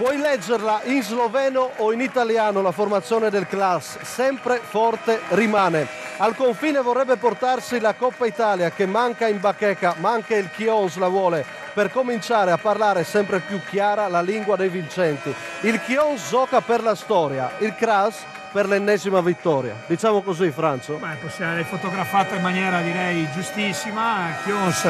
Puoi leggerla in sloveno o in italiano la formazione del class, sempre forte rimane. Al confine vorrebbe portarsi la Coppa Italia che manca in bacheca, ma anche il Chions la vuole per cominciare a parlare sempre più chiara la lingua dei vincenti. Il Chions gioca per la storia, il Kras per l'ennesima vittoria. Diciamo così, Francio? Beh, possiamo aver fotografato in maniera direi giustissima. Chions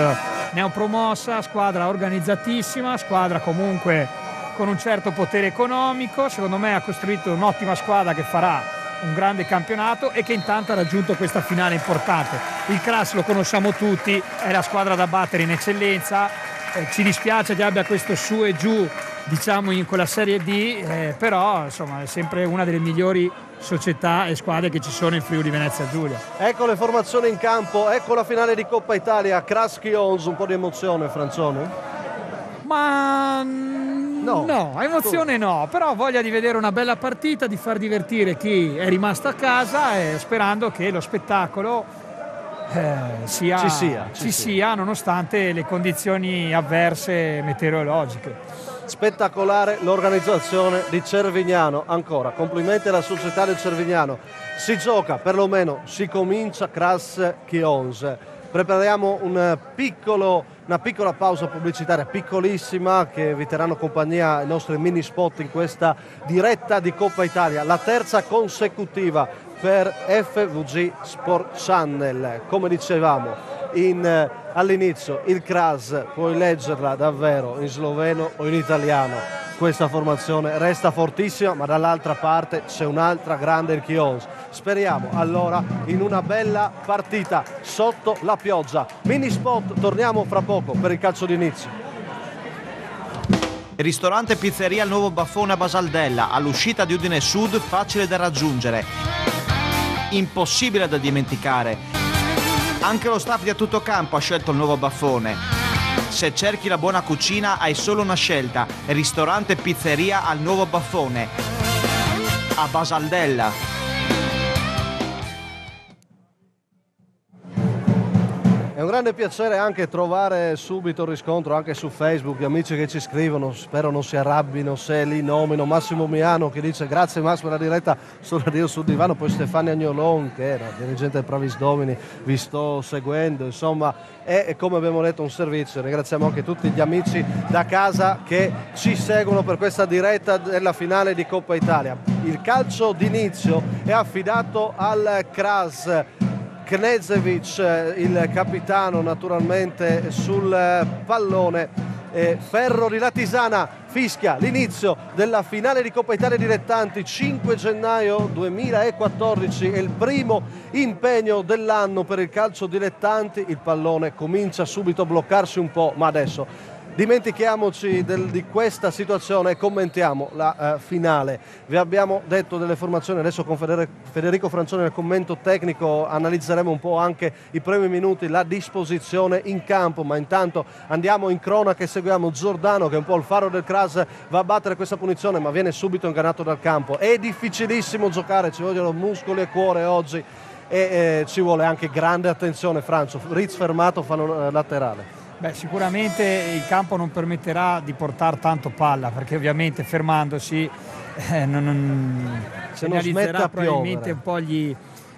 neopromossa, squadra organizzatissima, squadra comunque con un certo potere economico, secondo me ha costruito un'ottima squadra che farà un grande campionato e che intanto ha raggiunto questa finale importante. Il Crass lo conosciamo tutti, è la squadra da battere in eccellenza, eh, ci dispiace che abbia questo su e giù diciamo in quella Serie D, eh, però insomma è sempre una delle migliori società e squadre che ci sono in Friuli Venezia Giulia. Ecco le formazioni in campo, ecco la finale di Coppa Italia, Kraschi Ons, un po' di emozione Franzone? Ma No, no emozione no, però voglia di vedere una bella partita, di far divertire chi è rimasto a casa e sperando che lo spettacolo eh, sia, ci, sia, ci, ci sia, sia, nonostante le condizioni avverse meteorologiche. Spettacolare l'organizzazione di Cervignano, ancora complimenti alla società del Cervignano. Si gioca, perlomeno si comincia Crass Chions. Prepariamo un piccolo una piccola pausa pubblicitaria piccolissima che vi terranno compagnia i nostri mini spot in questa diretta di Coppa Italia, la terza consecutiva per FVG Sport Channel. Come dicevamo in, eh, all'inizio il CRAS puoi leggerla davvero in sloveno o in italiano questa formazione resta fortissima, ma dall'altra parte c'è un'altra grande il Chions. Speriamo allora in una bella partita sotto la pioggia. Mini spot, torniamo fra poco per il calcio d'inizio. Ristorante Pizzeria Il Nuovo Baffone a Basaldella, all'uscita di Udine Sud, facile da raggiungere. Impossibile da dimenticare. Anche lo staff di A Tutto Campo ha scelto il nuovo baffone se cerchi la buona cucina hai solo una scelta, ristorante e pizzeria al nuovo baffone. A Basaldella. È un grande piacere anche trovare subito riscontro anche su Facebook gli amici che ci scrivono, spero non si arrabbino se li nomino, Massimo Miano che dice grazie Massimo per la diretta su Radio sul divano, poi Stefania Agnolon che era dirigente del Pravis Domini, vi sto seguendo, insomma è come abbiamo detto un servizio, ringraziamo anche tutti gli amici da casa che ci seguono per questa diretta della finale di Coppa Italia. Il calcio d'inizio è affidato al CRAS Knezevic, eh, il capitano naturalmente sul eh, pallone. Eh, Ferro di Latisana fischia l'inizio della finale di Coppa Italia Dilettanti 5 gennaio 2014 è il primo impegno dell'anno per il calcio dilettanti il pallone comincia subito a bloccarsi un po' ma adesso dimentichiamoci del, di questa situazione e commentiamo la uh, finale. Vi abbiamo detto delle formazioni, adesso con Federico Francione nel commento tecnico analizzeremo un po' anche i primi minuti, la disposizione in campo, ma intanto andiamo in cronaca e seguiamo Giordano che è un po' il faro del Cras, va a battere questa punizione ma viene subito ingannato dal campo. È difficilissimo giocare, ci vogliono muscoli e cuore oggi e eh, ci vuole anche grande attenzione Francio, Ritz fermato fa eh, laterale. Beh, sicuramente il campo non permetterà di portare tanto palla perché ovviamente fermandosi eh, non, non segnalizzerà probabilmente un po' gli,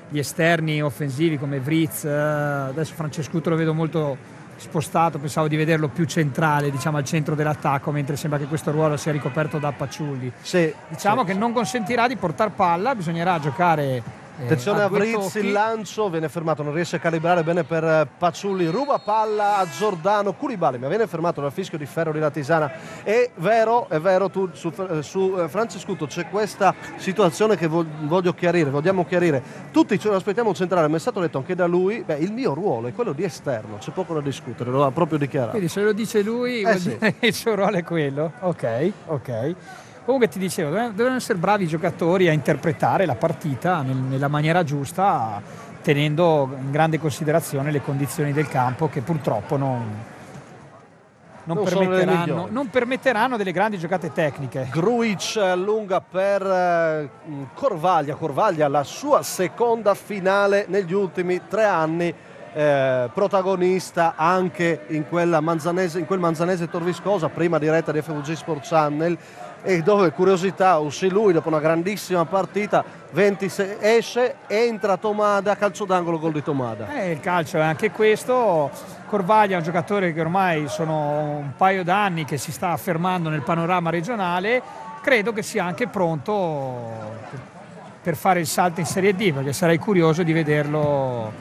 gli, esterni offensivi come Vritz. Eh, adesso Francescuto lo vedo molto spostato, pensavo di vederlo più centrale, diciamo al centro dell'attacco, mentre sembra che questo ruolo sia ricoperto da Pacciulli. Sì, diciamo sì, che sì. non consentirà di portare palla, bisognerà giocare Attenzione a Brizzi, il lancio viene fermato, non riesce a calibrare bene per eh, Paciulli, ruba palla a Giordano, Culibali, ma viene fermato dal fischio di Ferro di Latisana. È vero, è vero, tu, su, eh, su Francescuto c'è questa situazione che voglio chiarire, vogliamo chiarire. Tutti ce lo aspettiamo centrale, ma è stato detto anche da lui, beh, il mio ruolo è quello di esterno, c'è poco da discutere, lo ha proprio dichiarato. Quindi se lo dice lui, eh sì. il suo ruolo è quello. Ok, ok. Comunque ti dicevo, devono essere bravi i giocatori a interpretare la partita nella maniera giusta, tenendo in grande considerazione le condizioni del campo che purtroppo non, non, non, permetteranno, non, permetteranno, delle grandi giocate tecniche. Gruic allunga per eh, Corvaglia, Corvaglia la sua seconda finale negli ultimi tre anni eh, protagonista anche in, manzanese, in quel manzanese Torviscosa, prima diretta di FVG Sport Channel, e dove curiosità uscì lui dopo una grandissima partita 26 esce entra Tomada calcio d'angolo gol di Tomada. Eh, il calcio è anche questo. Corvaglia è un giocatore che ormai sono un paio d'anni che si sta affermando nel panorama regionale. Credo che sia anche pronto per fare il salto in Serie D perché sarei curioso di vederlo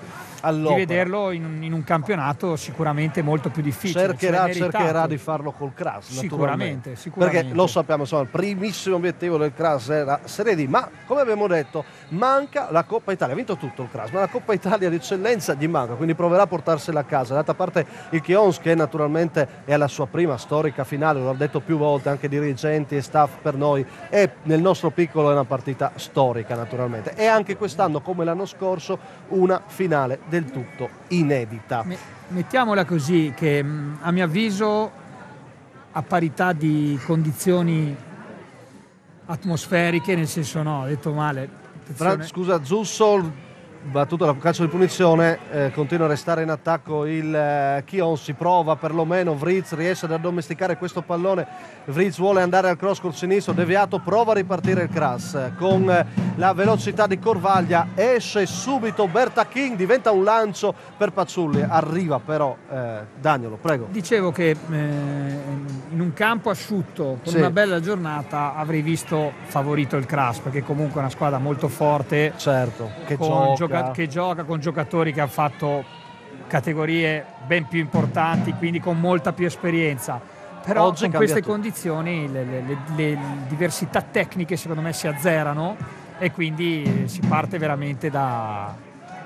di vederlo in, in, un campionato sicuramente molto più difficile. Cercherà, cercherà di farlo col Cras, sicuramente, sicuramente, Perché lo sappiamo, insomma, il primissimo obiettivo del Cras era Serie D, ma come abbiamo detto, manca la Coppa Italia. Ha vinto tutto il Cras, ma la Coppa Italia di eccellenza gli manca, quindi proverà a portarsela a casa. D'altra parte il Chions, che naturalmente è alla sua prima storica finale, lo ha detto più volte anche dirigenti e staff per noi, è nel nostro piccolo è una partita storica naturalmente. E anche quest'anno, come l'anno scorso, una finale del tutto inedita. Mettiamola così, che a mio avviso a parità di condizioni atmosferiche, nel senso no, ho detto male. Fra, scusa, Zussol battuto la calcio di punizione, eh, continua a restare in attacco il eh, Chion, si prova perlomeno, Vritz riesce ad addomesticare questo pallone, Vritz vuole andare al cross col sinistro, deviato, prova a ripartire il Kras con eh, la velocità di Corvaglia, esce subito Berta King, diventa un lancio per Pazzulli, arriva però eh, Dagnolo, prego. Dicevo che eh, in un campo asciutto, con sì. una bella giornata, avrei visto favorito il Kras, perché comunque è una squadra molto forte. Certo, che gioca gioca- che gioca con giocatori che hanno fatto categorie ben più importanti, quindi con molta più esperienza. Però Oggi con queste tutto. condizioni le, le, le, le, diversità tecniche secondo me si azzerano e quindi si parte veramente da,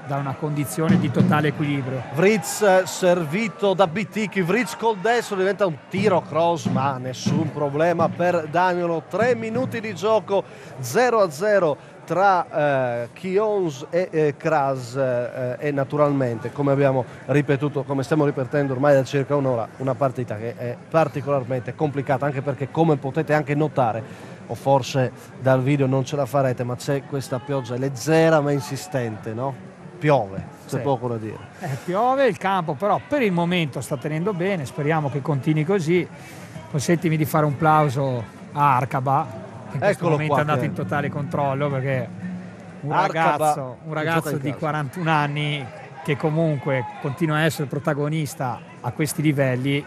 da una condizione di totale equilibrio. Vritz servito da Bitticchi, Vritz col destro diventa un tiro cross, ma nessun problema per Danielo. Tre minuti di gioco 0 a 0 tra eh, Kions e eh, Kras eh, e naturalmente come abbiamo ripetuto, come stiamo ripetendo ormai da circa un'ora, una partita che è particolarmente complicata anche perché come potete anche notare o forse dal video non ce la farete ma c'è questa pioggia leggera ma insistente, no? Piove, c'è sì. poco da dire. Eh, piove, il campo però per il momento sta tenendo bene, speriamo che continui così. Consentimi di fare un plauso a Arcaba in questo Eccolo momento è andato che... in totale controllo perché un ragazzo, un ragazzo di 41 anni che comunque continua a essere protagonista a questi livelli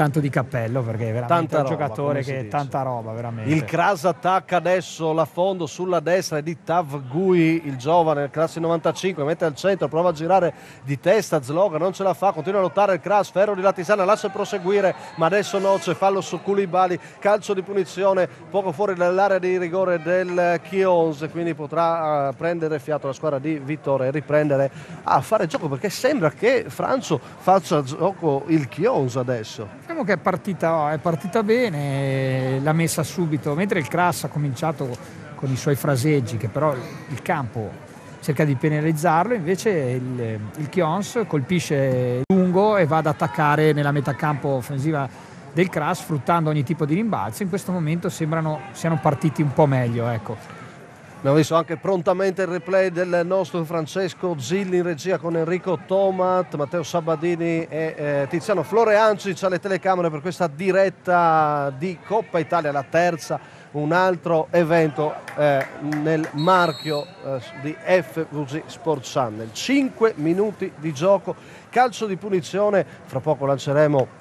tanto di cappello perché è veramente tanta un roba, giocatore che è tanta roba veramente. Il Kras attacca adesso la fondo sulla destra di Tav Gui, il giovane, classe 95, mette al centro, prova a girare di testa, Zloga non ce la fa, continua a lottare il Kras, Ferro di Latisana lascia proseguire, ma adesso no, c'è fallo su Culibali, calcio di punizione poco fuori dall'area di rigore del Chions, quindi potrà uh, prendere fiato la squadra di Vittore e riprendere a fare gioco perché sembra che Francio faccia gioco il Chions adesso. Diciamo che è partita, è partita bene, l'ha messa subito, mentre il Crass ha cominciato con i suoi fraseggi, che però il campo cerca di penalizzarlo, invece il, il Chions colpisce lungo e va ad attaccare nella metà campo offensiva del Crass sfruttando ogni tipo di rimbalzo. In questo momento sembrano siano partiti un po' meglio. Ecco. Abbiamo visto anche prontamente il replay del nostro Francesco Zilli in regia con Enrico Tomat, Matteo Sabadini e eh, Tiziano Floreancic alle telecamere per questa diretta di Coppa Italia, la terza, un altro evento eh, nel marchio eh, di FVG Sport Channel. 5 minuti di gioco, calcio di punizione, fra poco lanceremo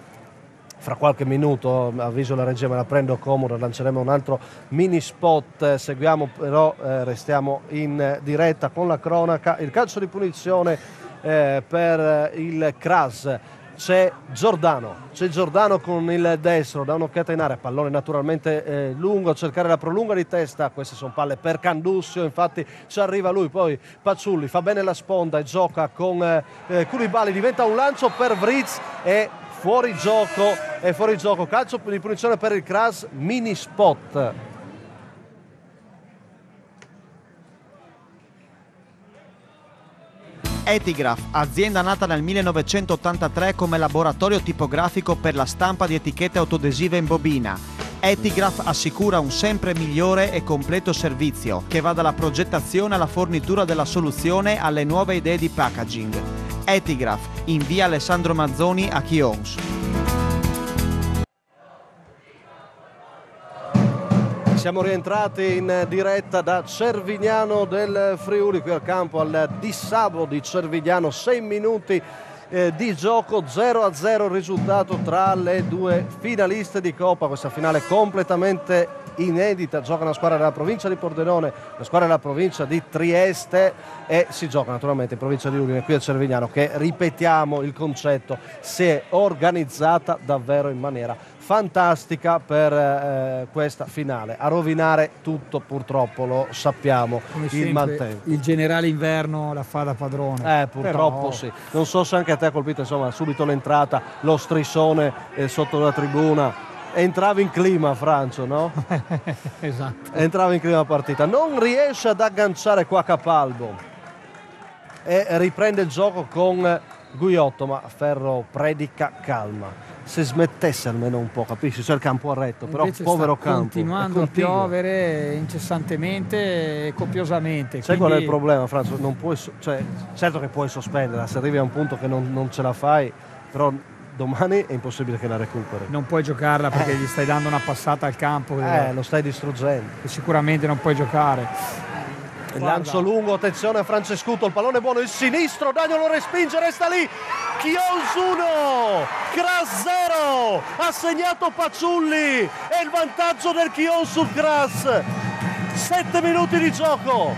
fra qualche minuto, avviso la regia, me la prendo comodo, lanceremo un altro mini spot, seguiamo però, eh, restiamo in diretta con la cronaca, il calcio di punizione eh, per il Cras. C'è Giordano, c'è Giordano con il destro, da un'occhiata in area, pallone naturalmente eh, lungo, cercare la prolunga di testa, queste sono palle per Candussio, infatti ci arriva lui, poi Paciulli fa bene la sponda e gioca con eh, eh Curibali, diventa un lancio per Vritz e fuori gioco e fuori gioco. Calcio di punizione per il Kras mini spot. Etigraph, azienda nata nel 1983 come laboratorio tipografico per la stampa di etichette autodesive in bobina. Etigraph assicura un sempre migliore e completo servizio che va dalla progettazione alla fornitura della soluzione alle nuove idee di packaging Etigraph in via Alessandro Mazzoni a Chions. Siamo rientrati in diretta da Cervignano del Friuli, qui al campo al Dissabo di Cervignano, 6 minuti eh, di gioco 0-0 il risultato tra le due finaliste di Coppa, questa finale completamente inedita, gioca una squadra della provincia di Pordenone, la squadra della provincia di Trieste e si gioca naturalmente in provincia di Udine qui a Cervignano che ripetiamo il concetto si è organizzata davvero in maniera fantastica per eh, questa finale. A rovinare tutto purtroppo lo sappiamo Come il sempre, maltempo. il generale inverno la fa da padrone. Eh, purtroppo Però- sì. Non so se anche a te ha colpito insomma, subito l'entrata, lo striscione eh, sotto la tribuna. Entrava in clima Francio, no? esatto. Entrava in clima partita. Non riesce ad agganciare qua Capalbo e riprende il gioco con Guiotto, ma Ferro predica calma. Se smettesse almeno un po', capisci? C'è il campo a retto, però Invece povero sta campo. continuando a piovere incessantemente e copiosamente. Sai qual è il quindi problema, Franzo? Non puoi, cioè, certo che puoi sospenderla, se arrivi a un punto che non, non ce la fai, però domani è impossibile che la recuperi. Non puoi giocarla perché gli stai dando una passata al campo Eh, eh, lo stai distruggendo. che sicuramente non puoi giocare. Il Guarda. lancio lungo, attenzione a Francescuto, il pallone buono, il sinistro, Dagno lo respinge, resta lì. Chions 1, Kras 0, ha segnato Paciulli e il vantaggio del Chions sul Kras. 7 minuti di gioco,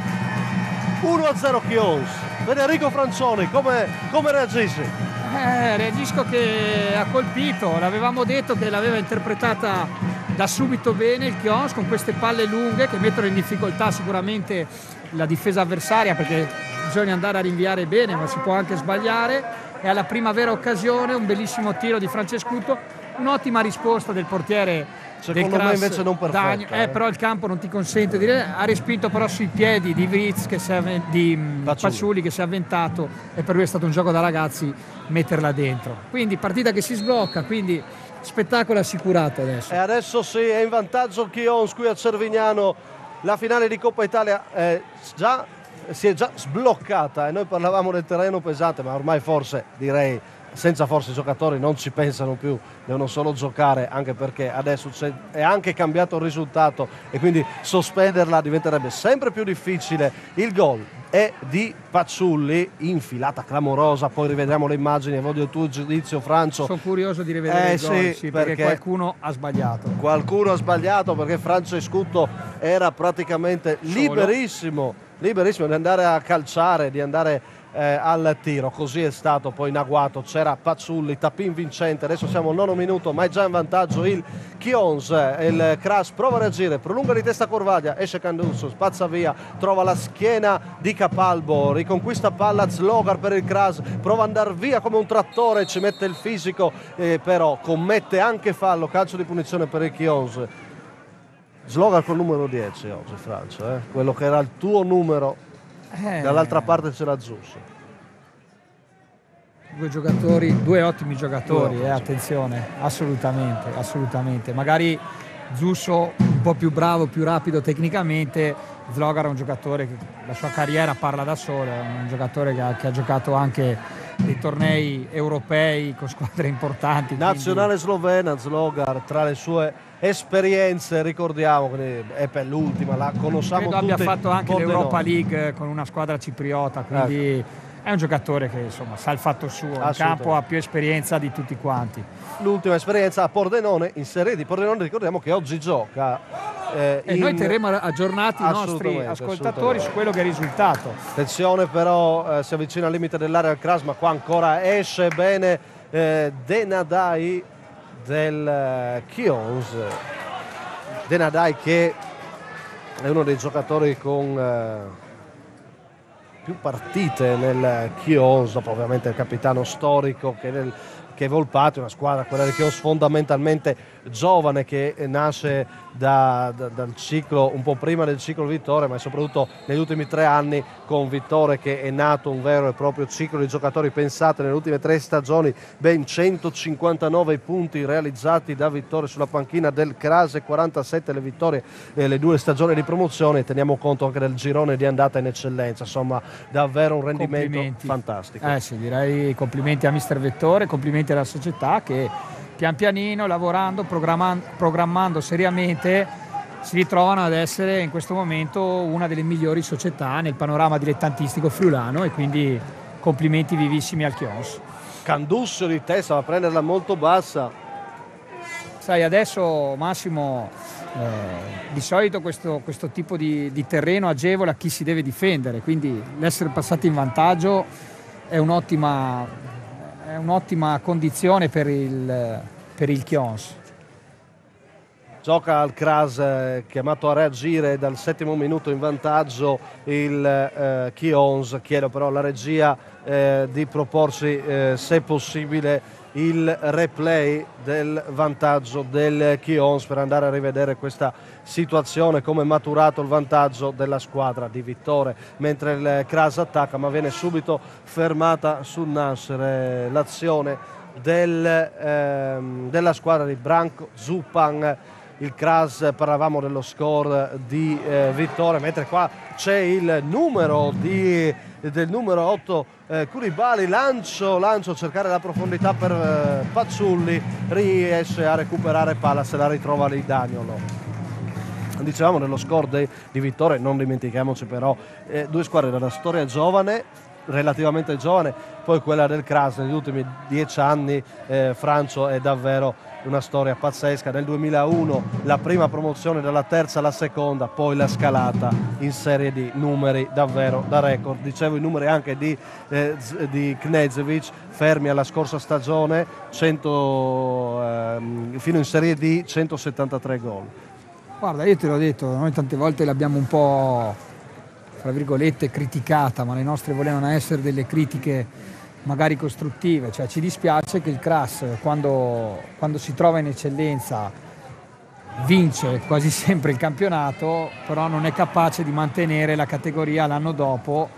1-0 Chions. Federico Francioni, come, come reagisci? Eh, reagisco che ha colpito, l'avevamo detto che l'aveva interpretata da subito bene il Chions con queste palle lunghe che mettono in difficoltà sicuramente la difesa avversaria perché bisogna andare a rinviare bene ma si può anche sbagliare e alla prima vera occasione un bellissimo tiro di Francescuto, un'ottima risposta del portiere Secondo del me invece non perfetta, Dagno. eh. Eh, però il campo non ti consente di dire, ha respinto però sui piedi di Vritz che si è di mm. Paciulli che si è avventato e per lui è stato un gioco da ragazzi metterla dentro. Quindi partita che si sblocca, quindi spettacolo assicurato adesso. E adesso sì, è in vantaggio Chions qui a Cervignano. La finale di Coppa Italia è già- si è già sbloccata e noi parlavamo del terreno pesante, ma ormai forse direi senza forse i giocatori non ci pensano più, devono solo giocare anche perché adesso è anche cambiato il risultato e quindi sospenderla diventerebbe sempre più difficile. Il gol è di Paciulli, infilata clamorosa, poi rivedremo le immagini voglio il tuo giudizio Francio. Sono curioso di rivedere Eh il gol, sì, sì, perché, perché- qualcuno ha sbagliato. Qualcuno ha sbagliato perché Francescuto era praticamente liberissimo, liberissimo di andare a calciare, di andare eh, al tiro. Così è stato poi in agguato. C'era Pazzulli, Tapin vincente. Adesso siamo al nono minuto, ma è già in vantaggio il Chions. Il Kras prova a reagire, prolunga di testa Corvaglia, esce Candusso, spazza via, trova la schiena di Capalbo, riconquista palla Zlogar per il Kras, prova ad andare via come un trattore, ci mette il fisico, eh, però commette anche fallo, calcio di punizione per il Chions. Slogan col numero 10 oggi Francia, eh? quello che era il tuo numero, Eh, dall'altra parte c'era Zusso. Due giocatori, due ottimi giocatori, Due eh, attenzione, assolutamente, assolutamente. Magari Zusso un po' più bravo, più rapido tecnicamente, Zlogar è un giocatore che la sua carriera parla da solo, è un giocatore che ha, che ha giocato anche dei tornei europei con squadre importanti. quindi- Nazionale slovena, Zlogar, tra le sue esperienze, ricordiamo che è per l'ultima, la conosciamo Credo abbia tutti. fatto anche l'Europa League con una squadra cipriota, quindi è un giocatore che insomma sa il fatto suo, in campo ha più esperienza di tutti quanti. L'ultima esperienza a Pordenone, in Serie di Pordenone, ricordiamo che oggi gioca. eh, E in- noi terremo aggiornati i nostri ascoltatori su quello che è il risultato. Attenzione però, eh, si avvicina al limite dell'area al Kras, ma qua ancora esce bene eh, Denadai del eh, Chions. Denadai che è uno dei giocatori con eh, più partite nel Chios, dopo ovviamente il capitano storico che, nel, che Volpati, una squadra, quella del Chios fondamentalmente giovane che nasce da, da, dal ciclo, un po' prima del ciclo Vittore, ma soprattutto negli ultimi tre anni con Vittore che è nato un vero e proprio ciclo di giocatori. Pensate, nelle ultime tre stagioni ben 159 punti realizzati da Vittore sulla panchina del Crase, 47 le vittorie nelle due stagioni di promozione. Teniamo conto anche del girone di andata in eccellenza, insomma davvero un rendimento fantastico. Eh sì, direi complimenti a mister Vettore, complimenti alla società che pian pianino, lavorando, programmando, programmando seriamente, si ritrovano ad essere in questo momento una delle migliori società nel panorama dilettantistico friulano e quindi complimenti vivissimi al Chions. Candussio di testa, va a prenderla molto bassa. Sai, adesso Massimo, eh, di solito questo, questo tipo di, di terreno agevola chi si deve difendere, quindi l'essere passati in vantaggio è un'ottima è un'ottima condizione per il, per il Chions. Gioca al Kras eh, chiamato a reagire dal settimo minuto in vantaggio il eh, Chions, chiedo però alla regia eh, di proporsi eh, se possibile il replay del vantaggio del Chions per andare a rivedere questa situazione, come è maturato il vantaggio della squadra di Vittore, mentre il Kras attacca ma viene subito fermata sul Nasser. L'azione del, ehm, della squadra di Branco Zupan il Kras parlavamo dello score di eh, Vittore mentre qua c'è il numero di, del numero 8 eh, Curibali lancio, lancio cercare la profondità per eh, Pazzulli. Riesce a recuperare palla se la ritrova lì Dagnolo dicevamo nello score de, di Vittore non dimentichiamoci però eh, due squadre della storia giovane relativamente giovane poi quella del Kras negli ultimi dieci anni eh, Francio è davvero una storia pazzesca. Nel 2001 la prima promozione dalla terza alla seconda, poi la scalata in Serie D, numeri davvero da record. Dicevo i numeri anche di, eh, di Knezevic, fermi alla scorsa stagione, 100, ehm, fino in Serie D 173 gol. Guarda, io te l'ho detto, noi tante volte l'abbiamo un po', fra virgolette, criticata, ma le nostre volevano essere delle critiche magari costruttive, cioè ci dispiace che il Crass quando, quando si trova in eccellenza vince quasi sempre il campionato, però non è capace di mantenere la categoria l'anno dopo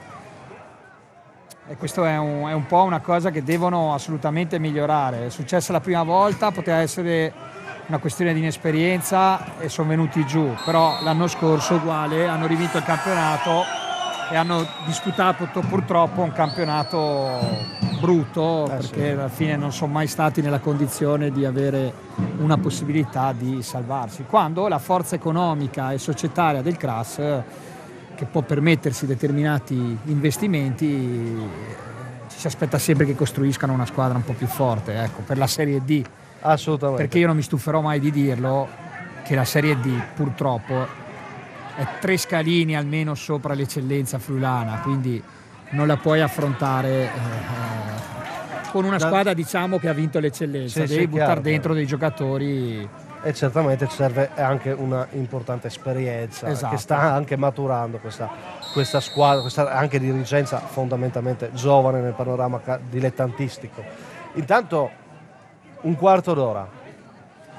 e questo è un, è un po' una cosa che devono assolutamente migliorare. È successa la prima volta, poteva essere una questione di inesperienza e sono venuti giù, però l'anno scorso uguale hanno rivinto il campionato e hanno disputato purtroppo un campionato brutto eh, perché sì. alla fine non sono mai stati nella condizione di avere una possibilità di salvarsi. Quando la forza economica e societaria del CRAS che può permettersi determinati investimenti ci si aspetta sempre che costruiscano una squadra un po' più forte, ecco, per la Serie D. Assolutamente. Perché io non mi stuferò mai di dirlo che la Serie D purtroppo è tre scalini almeno sopra l'eccellenza friulana, quindi non la puoi affrontare eh, con una squadra diciamo che ha vinto l'eccellenza, sì, devi sì, buttare dentro dei giocatori e certamente serve anche una importante esperienza esatto. che sta anche maturando questa, questa squadra, questa anche dirigenza fondamentalmente giovane nel panorama dilettantistico. Intanto un quarto d'ora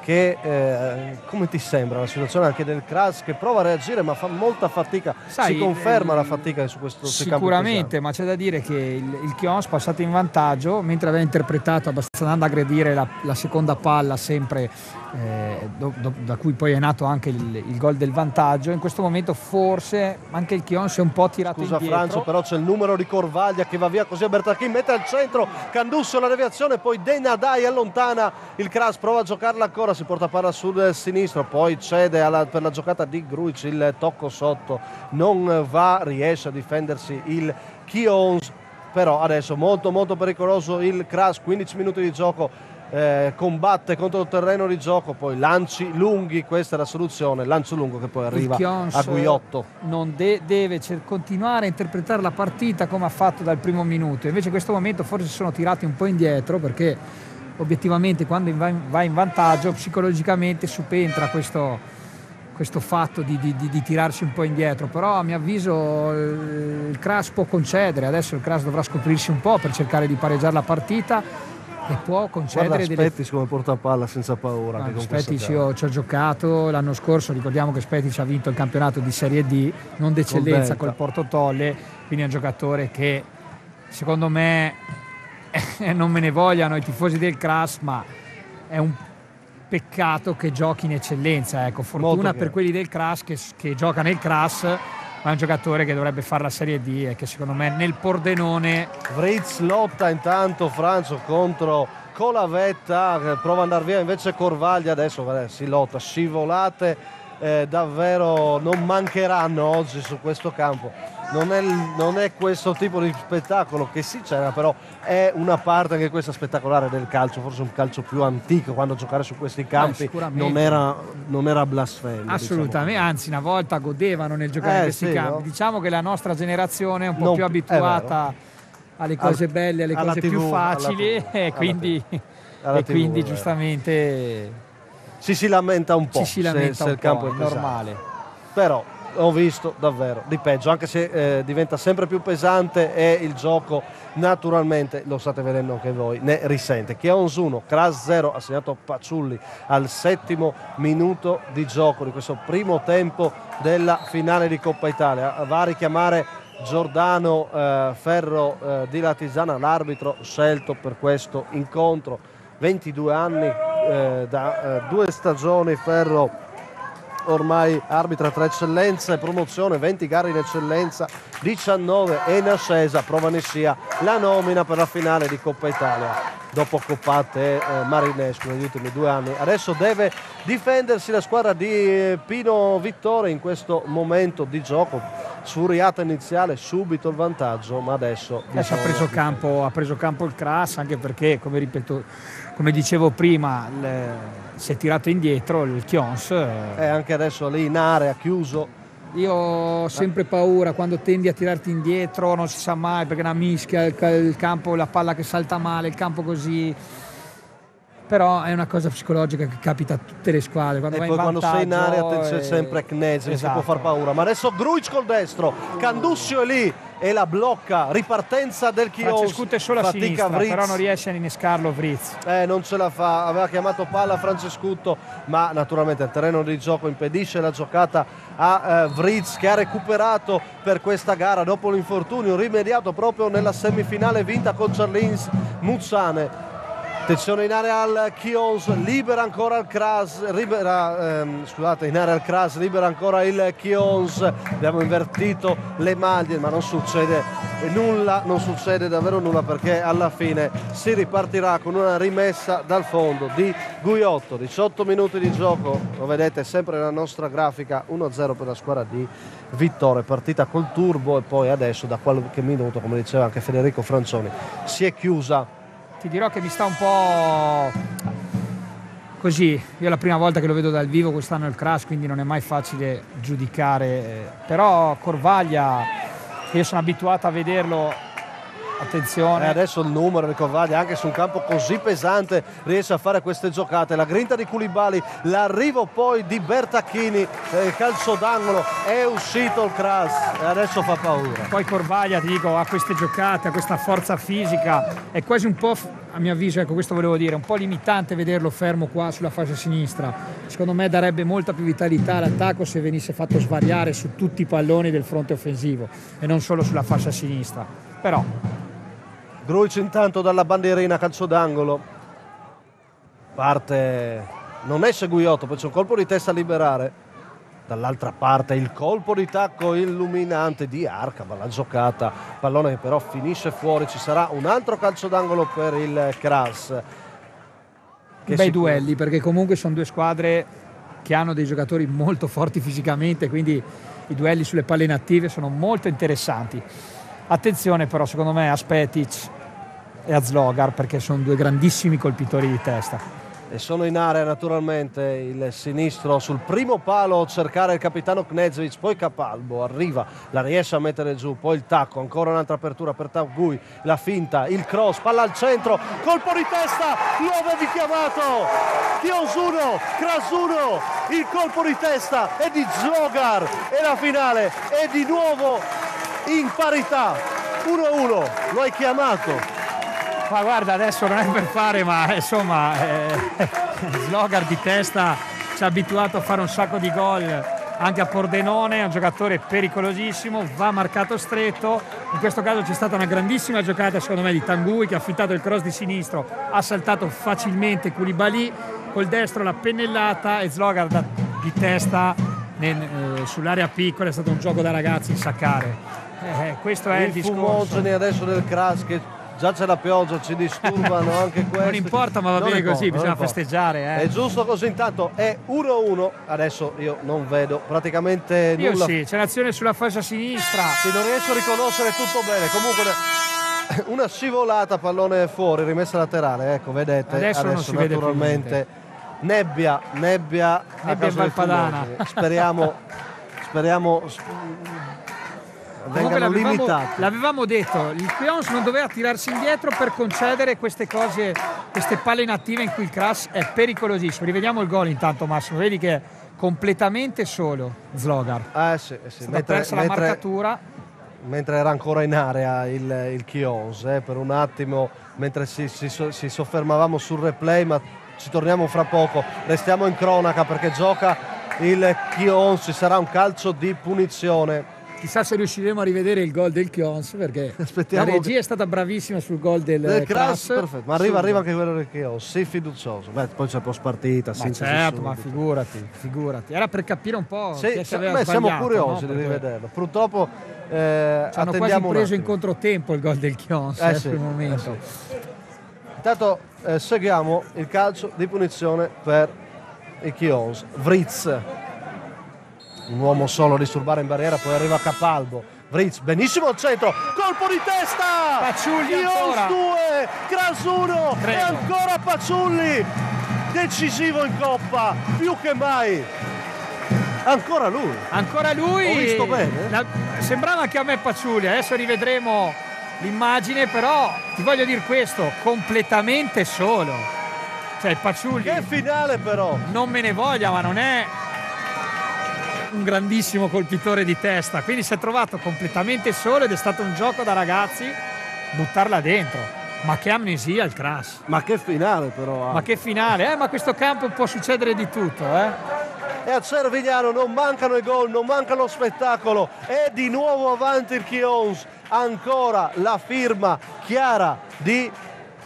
che eh, come ti sembra la situazione anche del Kras che prova a reagire ma fa molta fatica. Sai, si conferma eh, la fatica su questo sicuramente ma c'è da dire che il, il Chions passato in vantaggio mentre aveva interpretato abbastanza andando a aggredire la, la seconda palla sempre eh, do, do, da cui poi è nato anche il, il, gol del vantaggio. In questo momento forse anche il Chion si è un po' tirato Scusa indietro. Francio, però c'è il numero di Corvaglia che va via così a Bertachin, mette al centro, Candusso la deviazione, poi Denadai allontana il Kras, prova a giocarla ancora, si porta palla sul sinistro, poi cede alla, per la giocata di Gruic il tocco sotto, non va, riesce a difendersi il Chions, però adesso molto molto pericoloso il Kras, 15 minuti di gioco eh, combatte contro il terreno di gioco, poi lanci lunghi, questa è la soluzione, lancio lungo che poi arriva a Guiotto. Non de- deve cer- continuare a interpretare la partita come ha fatto dal primo minuto, invece in questo momento forse si sono tirati un po' indietro perché obiettivamente quando va in, va in vantaggio psicologicamente subentra questo, questo fatto di, di, di, di, tirarsi un po' indietro, però a mio avviso il Crash può concedere, adesso il Crash dovrà scoprirsi un po' per cercare di pareggiare la partita e può concedere Guarda delle Spettis come porta palla senza paura. No, Spetic questa io ci ho giocato l'anno scorso, ricordiamo che Spetic ha vinto il campionato di Serie D, non d'eccellenza col Porto Tolle, quindi è un giocatore che secondo me non me ne vogliano i tifosi del Cras, ma è un peccato che giochi in eccellenza. Ecco, fortuna per quelli del Cras che, che gioca nel Cras, ma è un giocatore che dovrebbe fare la Serie D e che secondo me nel Pordenone Vritz lotta intanto Franzo contro Colavetta prova ad andare via invece Corvaglia adesso eh, si lotta scivolate eh, davvero non mancheranno oggi su questo campo non è, non è questo tipo di spettacolo che sì c'era però è una parte anche questa spettacolare del calcio forse un calcio più antico quando giocare su questi campi sicuramente. non era, non era blasfemia diciamo. Assolutamente, anzi una volta godevano nel giocare Eh, in questi sì, campi. no? Diciamo che la nostra generazione è un po' Non più abituata alle cose belle, alle alla cose TV, più alla facili TV, e alla quindi, Alla e TV, quindi giustamente ci si lamenta un po' si se- lamenta se, un il campo po', è è pesante. normale. però ho visto davvero di peggio anche se eh, diventa sempre più pesante e il gioco naturalmente lo state vedendo anche voi ne risente. Chions 1 Kras 0 ha segnato Paciulli al settimo minuto di gioco di questo primo tempo della finale di Coppa Italia. Va a richiamare Giordano eh, Ferro eh, di Latisana l'arbitro scelto per questo incontro. 22 anni eh, da eh, due stagioni Ferro ormai arbitra tra eccellenza e promozione, 20 gare in eccellenza, 19 e in ascesa, prova ne sia la nomina per la finale di Coppa Italia. Dopo Coppate e eh, Marinescu negli ultimi due anni. Adesso deve difendersi la squadra di eh, Pino Vittore in questo momento di gioco. Sfuriata iniziale, subito il vantaggio, ma adesso... Adesso ha bisogna preso, campo, ha preso campo il Cras anche perché, come, ripeto, come dicevo prima, il- si è tirato indietro il Chions. E Eh, anche adesso lì in area, chiuso, Io ho sempre paura quando tendi a tirarti indietro, non si sa mai perché è una mischia, il, il campo, la palla che salta male, il campo così. Però è una cosa psicologica che capita a tutte le squadre. Quando E poi quando sei in area attenzione eh, sempre Knez che si esatto. può far paura. Ma adesso Gruic col destro, Candussio è lì e la blocca, ripartenza del Chios. Francescuto è solo a sinistra, Vritz. però non riesce a innescarlo Vritz. Eh, non ce la fa, aveva chiamato palla Francescutto, ma naturalmente il terreno di gioco impedisce la giocata a eh, Vritz che ha recuperato per questa gara dopo l'infortunio rimediato proprio nella semifinale vinta con Cerlins Muzzane. Attenzione in area al Chios, libera ancora il Kras, libera, ehm, scusate, in area al Kras, libera ancora il Chios. Abbiamo invertito le maglie, ma non succede nulla, non succede davvero nulla perché alla fine si ripartirà con una rimessa dal fondo di Guiotto. 18 minuti di gioco, lo vedete sempre nella nostra grafica, 1-0 per la squadra di Vittore, partita col turbo e poi adesso da qualche minuto, come diceva anche Federico Francioni, si è chiusa Ti dirò che mi sta un po' così. Io è la prima volta che lo vedo dal vivo quest'anno il Crash, quindi non è mai facile giudicare. eh, Però Corvaglia, io sono abituato a vederlo. E Attenzione. adesso il numero di Corvaglia anche su un campo così pesante riesce a fare queste giocate. La grinta di Culibali, l'arrivo poi di Bertacchini, eh, calcio d'angolo, è uscito il Kras e adesso fa paura. Poi Corvaglia, ti dico, ha queste giocate, ha questa forza fisica, è quasi un po', a mio avviso, ecco questo volevo dire, un po' limitante vederlo fermo qua sulla fascia sinistra. Secondo me darebbe molta più vitalità all'attacco se venisse fatto svariare su tutti i palloni del fronte offensivo e non solo sulla fascia sinistra. Però Gruic intanto dalla bandierina, calcio d'angolo. Parte, non esce Guiotto, poi c'è un colpo di testa a liberare. Dall'altra parte il colpo di tacco illuminante di Arcaba, la giocata, pallone che però finisce fuori, ci sarà un altro calcio d'angolo per il Kras. Che bei duelli perché comunque sono due squadre che hanno dei giocatori molto forti fisicamente, quindi i duelli sulle palle inattive sono molto interessanti. Attenzione però secondo me a Spetic e a Zlogar perché sono due grandissimi colpitori di testa. E sono in area naturalmente il sinistro sul primo palo a cercare il capitano Knezovic, poi Capalbo arriva, la riesce a mettere giù, poi il tacco, ancora un'altra apertura per Tagui, la finta, il cross, palla al centro, colpo di testa, lo avevi chiamato, Chios 1, Kras 1, il colpo di testa è di Zogar e la finale è di nuovo in parità, 1-1, lo hai chiamato, Ma guarda, adesso non è per fare, ma insomma, eh, Slogar di testa ci ha abituato a fare un sacco di gol anche a Pordenone, è un giocatore pericolosissimo, va marcato stretto. In questo caso c'è stata una grandissima giocata secondo me di Tangui che ha affittato il cross di sinistro, ha saltato facilmente Koulibaly, col destro l'ha pennellata e Slogar da, di testa nel, eh, sull'area piccola è stato un gioco da ragazzi saccare. Eh, questo è il, il discorso. adesso del crash che già c'è la pioggia, ci disturbano anche questi. Non importa, ma va Non bene importa, così, bisogna importa. festeggiare. Eh. È giusto così, intanto è 1-1. Adesso io non vedo praticamente Io nulla. sì, c'è l'azione sulla fascia sinistra. Sì, non riesco a riconoscere tutto bene. Comunque una- scivolata, pallone fuori, rimessa laterale. Ecco, vedete. Adesso non si vede più naturalmente. Nebbia, nebbia, a Nebbia dei Valpadana. Speriamo, speriamo Comunque vengano l'avevamo, limitati. l'avevamo detto, il Quions non doveva tirarsi indietro per concedere queste cose, queste palle inattive in cui il Crash è pericolosissimo. Rivediamo il gol intanto Massimo, vedi che è completamente solo Slogar. Eh sì, sì. Mentre, persa la mentre- marcatura. mentre era ancora in area il, il Chios, eh, per un attimo, mentre si, si si soffermavamo sul replay, ma ci torniamo fra poco. Restiamo in cronaca perché gioca il Chios, ci sarà un calcio di punizione. Chissà se riusciremo a rivedere il gol del Quions perché Aspettiamo la regia è stata bravissima sul gol del, Del Crash. Crash, perfetto. Ma arriva, arriva anche quello del Chios, sì fiducioso. Beh, poi c'è post partita, Ma sintesi certo, ma figurati, figurati. Era per capire un po' Sì, sì, aveva beh, siamo curiosi no? di rivederlo. Purtroppo eh, Ci hanno quasi preso in controtempo il gol del Quions Eh eh, sì, sul eh momento. Intanto eh, seguiamo il calcio di punizione per i Chios. Vritz, un uomo solo a disturbare in barriera, poi arriva Capalbo. Vritz, benissimo al centro, colpo di testa! Paciulli ancora. 2, Cras 1 e ancora Paciulli! Decisivo in coppa, più che mai! Ancora lui! Ancora lui. Ho visto bene? La- sembrava anche a me Paciulli, adesso rivedremo l'immagine, però ti voglio dire questo, completamente solo. Cioè Paciulli Che finale però! non me ne voglia, ma non è un grandissimo colpitore di testa, quindi si è trovato completamente solo ed è stato un gioco da ragazzi buttarla dentro. Ma che amnesia il Crash. Ma che finale però! Ma che finale, eh? Ma questo campo può succedere di tutto, eh? E a Cervignano non mancano i gol, non manca lo spettacolo. È di nuovo avanti il Chions. Ancora la firma chiara di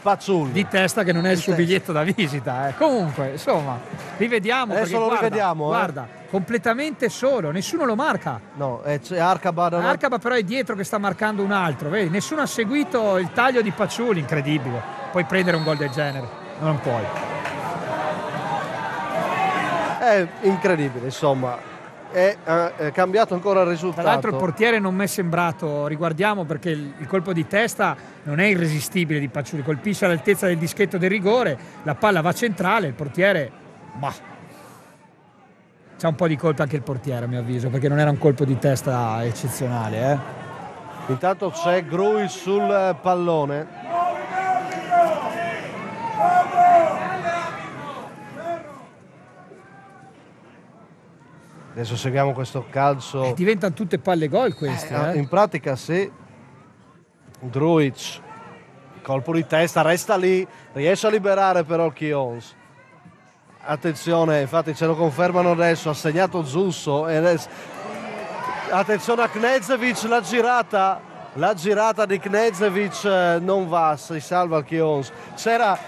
Pazzulli. Di testa che non è il suo biglietto da visita, eh. Comunque, insomma, rivediamo. Adesso lo guarda, rivediamo, eh. Completamente solo, nessuno lo marca. No, è c'è Arcaba. non Arcaba però è dietro che sta marcando un altro, vedi? Nessuno ha seguito il taglio di Paciulli, incredibile. Puoi prendere un gol del genere, non puoi. È incredibile, insomma. È, eh, è cambiato ancora il risultato. Tra l'altro il portiere non mi è sembrato, riguardiamo perché il, il colpo di testa non è irresistibile di Paciulli, colpisce all'altezza del dischetto del rigore, la palla va centrale, il portiere, bah, c'ha un po' di colpa anche il portiere a mio avviso, perché non era un colpo di testa eccezionale. Eh. Intanto c'è Grui sul eh, pallone. Adesso seguiamo questo calcio. Diventano tutte palle gol queste. Eh, eh. In pratica sì. Gruic, colpo di testa, resta lì, riesce a liberare però il Chions. Attenzione, infatti ce lo confermano adesso, ha segnato Zusso. adesso- Attenzione a Knezevic, la girata, la girata di Knezevic eh, non va, si salva il Chions. C'era,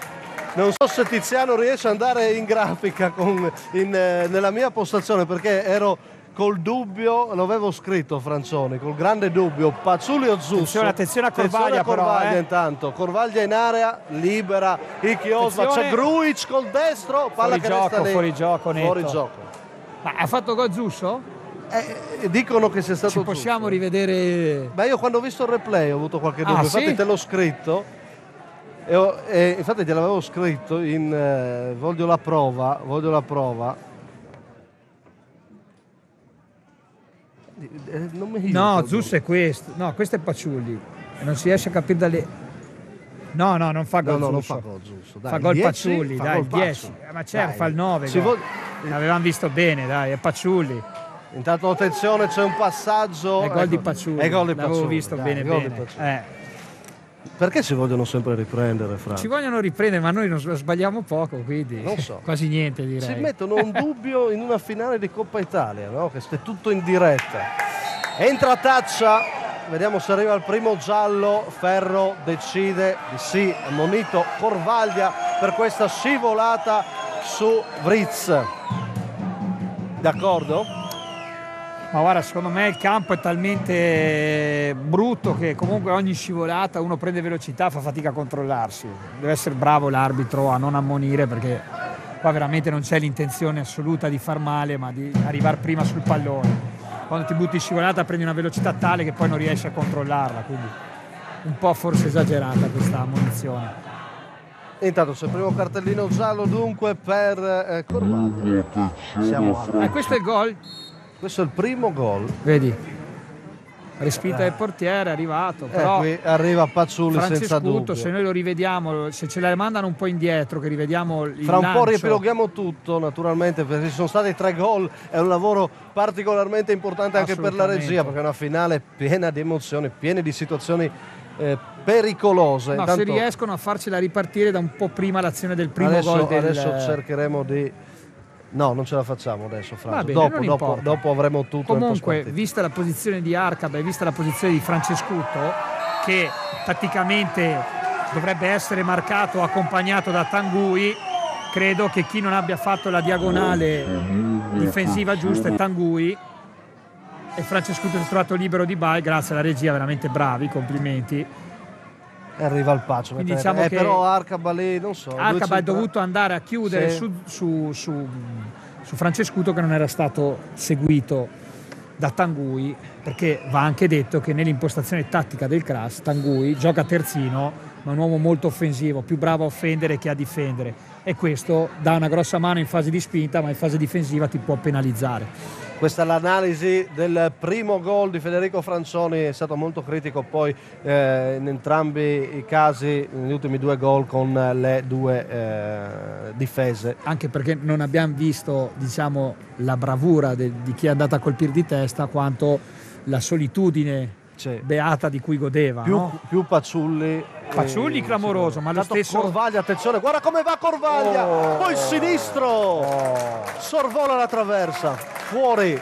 non so se Tiziano riesce ad andare in grafica con- in, eh, nella mia postazione perché ero col dubbio, lo avevo scritto Francioni, col grande dubbio, Pazzulli o Zusso. Attenzione, attenzione a Corvaglia Attenzione a però, Corvaglia eh. intanto, Corvaglia in area, libera il Chios, ma c'è. Gruic col destro, palla Fuori che resta gioco, lì. fuori gioco, netto. Fuori gioco. Ma ha fatto gol Zusso? Eh, dicono che sia stato Ci possiamo Zusso. rivedere... Beh, io quando ho visto il replay ho avuto qualche Ah, dubbio, sì? infatti te l'ho scritto. E ho- e infatti gliel'avevo scritto in eh, voglio la prova, voglio la prova. Eh, non mi No, il Zusso è questo. No, questo è Paciulli. Non si riesce a capire dalle... No, no, non fa No, gol no, non Zusso. fa gol Zusso. Dai, fa gol 10, Paciulli, fa dai, gol 10. Pazzo. Eh, ma certo, Dai, fa il 9. ci vo- L'avevamo visto bene, dai, è Paciulli. Intanto attenzione, c'è un passaggio. È gol di Ecco, Paciulli. È gol di L'avevo Paciulli. visto dai, bene di bene. Eh, Perché si vogliono sempre riprendere, Fra? Ci vogliono riprendere, ma noi non sbagliamo poco, quindi Non so. quasi niente direi. Si mettono un dubbio in una finale di Coppa Italia, no? Che è tutto in diretta. Entra Taccia, vediamo se arriva il primo giallo. Ferro decide di sì, ammonito Corvaglia per questa scivolata su Vritz. D'accordo? Ma guarda, secondo me il campo è talmente brutto che comunque ogni scivolata uno prende velocità fa fatica a controllarsi. Deve essere bravo l'arbitro a non ammonire perché qua veramente non c'è l'intenzione assoluta di far male, ma di arrivare prima sul pallone. Quando ti butti in scivolata prendi una velocità tale che poi non riesci a controllarla, quindi un po' forse esagerata questa ammonizione. Intanto c'è il primo cartellino giallo dunque per eh, Corvaglia. Siamo a- E questo è il gol, Questo è il primo gol. vedi? Respinta del portiere, è arrivato, Eh, però... qui arriva Pazzulli senza dubbio. se noi lo rivediamo, se ce la mandano un po' indietro, che rivediamo il Fra un po' lancio, riepiloghiamo tutto, naturalmente, perché ci sono stati tre gol, è un lavoro particolarmente importante anche per la regia, perché è una finale piena di emozioni, piena di situazioni eh, pericolose. No, Intanto se riescono a farcela ripartire da un po' prima l'azione del primo adesso, gol del... adesso cercheremo di... No, non ce la facciamo adesso, Franco. Va bene, dopo, dopo, dopo avremo tutto Comunque, vista la posizione di Arcaba e vista la posizione di Francescutto, che tatticamente dovrebbe essere marcato accompagnato da Tangui, credo che chi non abbia fatto la diagonale difensiva giusta è Tangui e Francescutto si è trovato libero di Bai, grazie alla regia, veramente bravi, complimenti. Arriva il mentre- diciamo eh, che- però Arcaba lì, non so. Arcaba è dovuto andare a chiudere Sì. su, su, su, su Francescuto che non era stato seguito da Tangui perché va anche detto che nell'impostazione tattica del Crash Tangui gioca terzino ma un uomo molto offensivo, più bravo a offendere che a difendere e questo dà una grossa mano in fase di spinta ma in fase difensiva ti può penalizzare. Questa è l'analisi del primo gol di Federico Francioni, è stato molto critico poi eh, in entrambi i casi, negli ultimi due gol con le due eh, difese. Anche perché non abbiamo visto diciamo, la bravura de- di chi è andato a colpire di testa quanto la solitudine Sì. beata di cui godeva. Più, no? più Paciulli. Paciulli eh, clamoroso, sì. ma lo stesso- Corvaglia, attenzione, guarda come va Corvaglia! Oh. Poi il sinistro! Sorvola la traversa, fuori,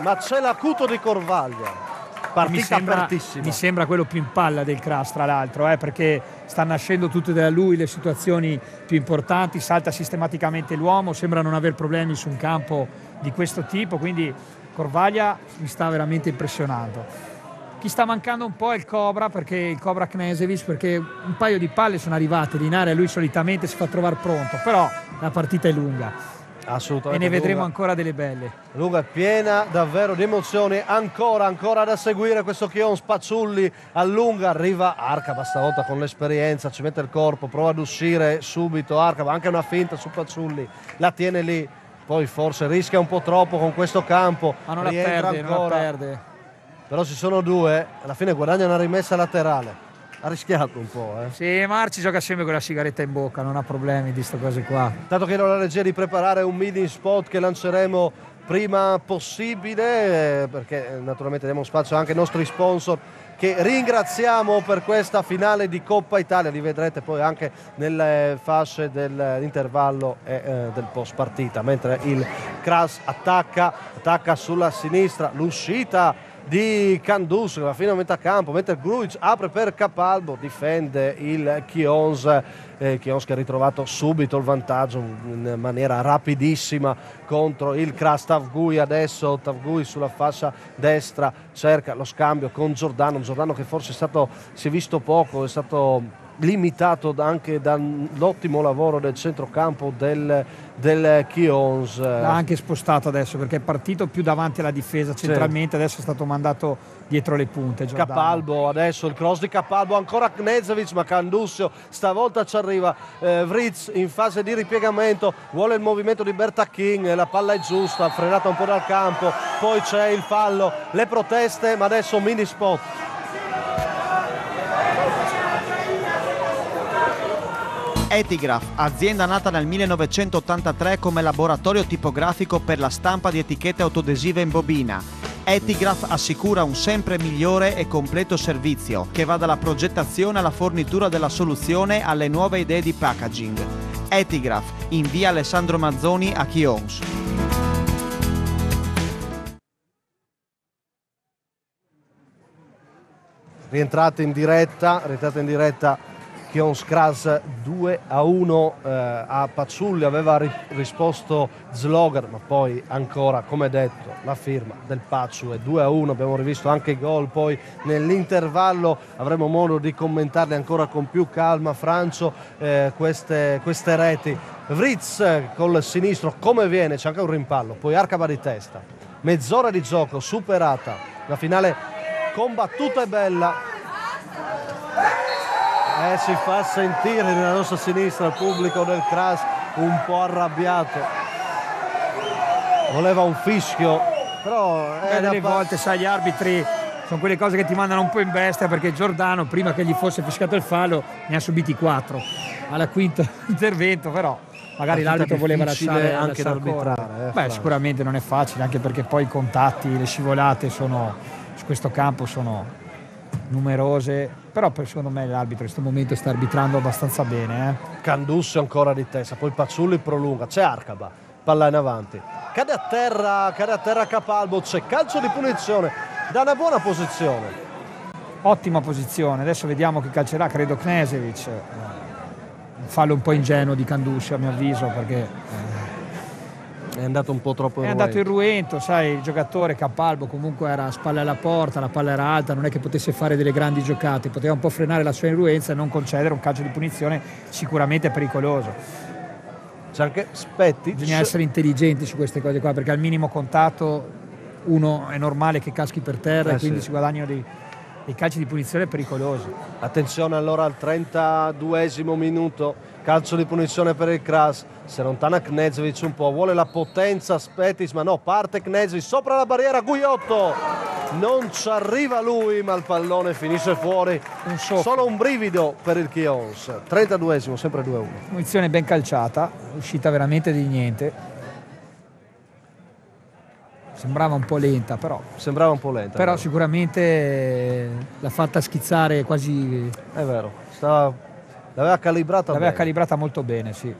ma c'è l'acuto di Corvaglia. Partita mi sembra, apertissima. mi sembra quello più in palla del Crash tra l'altro eh, perché sta nascendo tutte da lui le situazioni più importanti salta sistematicamente l'uomo sembra non aver problemi su un campo di questo tipo quindi Corvaglia mi sta veramente impressionando chi sta mancando un po' è il Cobra perché il Cobra Knesevic perché un paio di palle sono arrivate. Di Nare lui solitamente si fa trovare pronto però la partita è lunga. E Assolutamente. ne vedremo lunga. ancora delle belle. Lunga, piena davvero di emozioni, ancora, ancora da seguire questo Chion Spazzulli, allunga, arriva Arcaba stavolta con l'esperienza, ci mette il corpo, prova ad uscire subito Arcaba, anche una finta su Pazzulli, la tiene lì, poi forse rischia un po' troppo con questo campo, ma non la perde non la ancora, perde però ci sono due, alla fine guadagna una rimessa laterale, ha rischiato un po'. Eh. Sì, Marci gioca sempre con la sigaretta in bocca, non ha problemi di queste cose qua. Tanto chiedo alla regia di preparare un mini spot che lanceremo prima possibile, perché eh, naturalmente diamo spazio anche ai nostri sponsor che ringraziamo per questa finale di Coppa Italia, li vedrete poi anche nelle fasce dell'intervallo e eh, del post partita, mentre il Kras attacca, attacca sulla sinistra, l'uscita di Candus che va fino a metà campo, mentre Gruic apre per Capalbo, difende il Chions, eh, Chions che ha ritrovato subito il vantaggio in maniera rapidissima contro il Kras Tavgui adesso, Tavgui sulla fascia destra cerca lo scambio con Giordano, Giordano che forse è stato, si è visto poco, è stato limitato anche dall'ottimo lavoro del centrocampo del, del Chions. L'ha anche spostato adesso perché è partito più davanti alla difesa centralmente, adesso è stato mandato dietro le punte. Giordano. Capalbo adesso il cross di Capalbo ancora Knezevic ma Candussio stavolta ci arriva eh, Vritz in fase di ripiegamento vuole il movimento di Berta King la palla è giusta frenata un po' dal campo poi c'è il fallo le proteste ma adesso mini spot Etigraph, azienda nata nel 1983 come laboratorio tipografico per la stampa di etichette autodesive in bobina. Etigraph assicura un sempre migliore e completo servizio che va dalla progettazione alla fornitura della soluzione alle nuove idee di packaging. Etigraph in via Alessandro Mazzoni a Chions. rientrata in diretta, rientrata in diretta Chions Kras 2 a 1 eh, a Pazzulli, aveva ri- risposto Zlogar, ma poi ancora, come detto, la firma del Pazzu è 2 a 1, abbiamo rivisto anche i gol, poi nell'intervallo avremo modo di commentarli ancora con più calma, Francio, eh, queste, queste reti. Vritz col sinistro, come viene? C'è anche un rimpallo, poi Arcaba di testa, mezz'ora di gioco, superata, la finale combattuta e bella eh, si fa sentire nella nostra sinistra il pubblico del Cras un po' arrabbiato. Voleva un fischio, però eh, delle volte sai gli arbitri sono quelle cose che ti mandano un po' in bestia perché Giordano prima che gli fosse fischiato il fallo ne ha subiti quattro alla quinto intervento però magari l'arbitro voleva lasciare anche da arbitrare. Eh, Beh, sicuramente non è facile anche perché poi i contatti, le scivolate sono, su questo campo sono numerose, però secondo me l'arbitro in questo momento sta arbitrando abbastanza bene. Eh. Candusso ancora di testa, poi Pazzulli prolunga, c'è Arcaba, palla in avanti, cade a terra, cade a terra Capalbo, c'è calcio di punizione da una buona posizione. Ottima posizione, adesso vediamo chi calcerà, credo Knesevic. Fallo un po' ingenuo di Canducci a mio avviso perché eh, è andato un po' troppo in È andato irruento, sai, il giocatore Capalbo comunque era a spalle alla porta, la palla era alta, non è che potesse fare delle grandi giocate, poteva un po' frenare la sua irruenza e non concedere un calcio di punizione sicuramente pericoloso. C'è anche Spetti. Bisogna essere intelligenti su queste cose qua perché al minimo contatto uno è normale che caschi per terra eh e quindi sì. si guadagnano dei, dei calci di punizione pericolosi. Attenzione allora al 32esimo minuto, calcio di punizione per il Kras, si allontana Knezovic un po', vuole la potenza Spetis, ma no, parte Knezovic sopra la barriera, Guiotto, non ci arriva lui, ma il pallone finisce fuori, un solo un brivido per il Chions, 32esimo, sempre 2-1. Munizione ben calciata, uscita veramente di niente. Sembrava un po' lenta, però. Sembrava un po' lenta. Però sicuramente l'ha fatta schizzare quasi. È vero, stava, l'aveva calibrata L'aveva bene. calibrata molto bene, sì.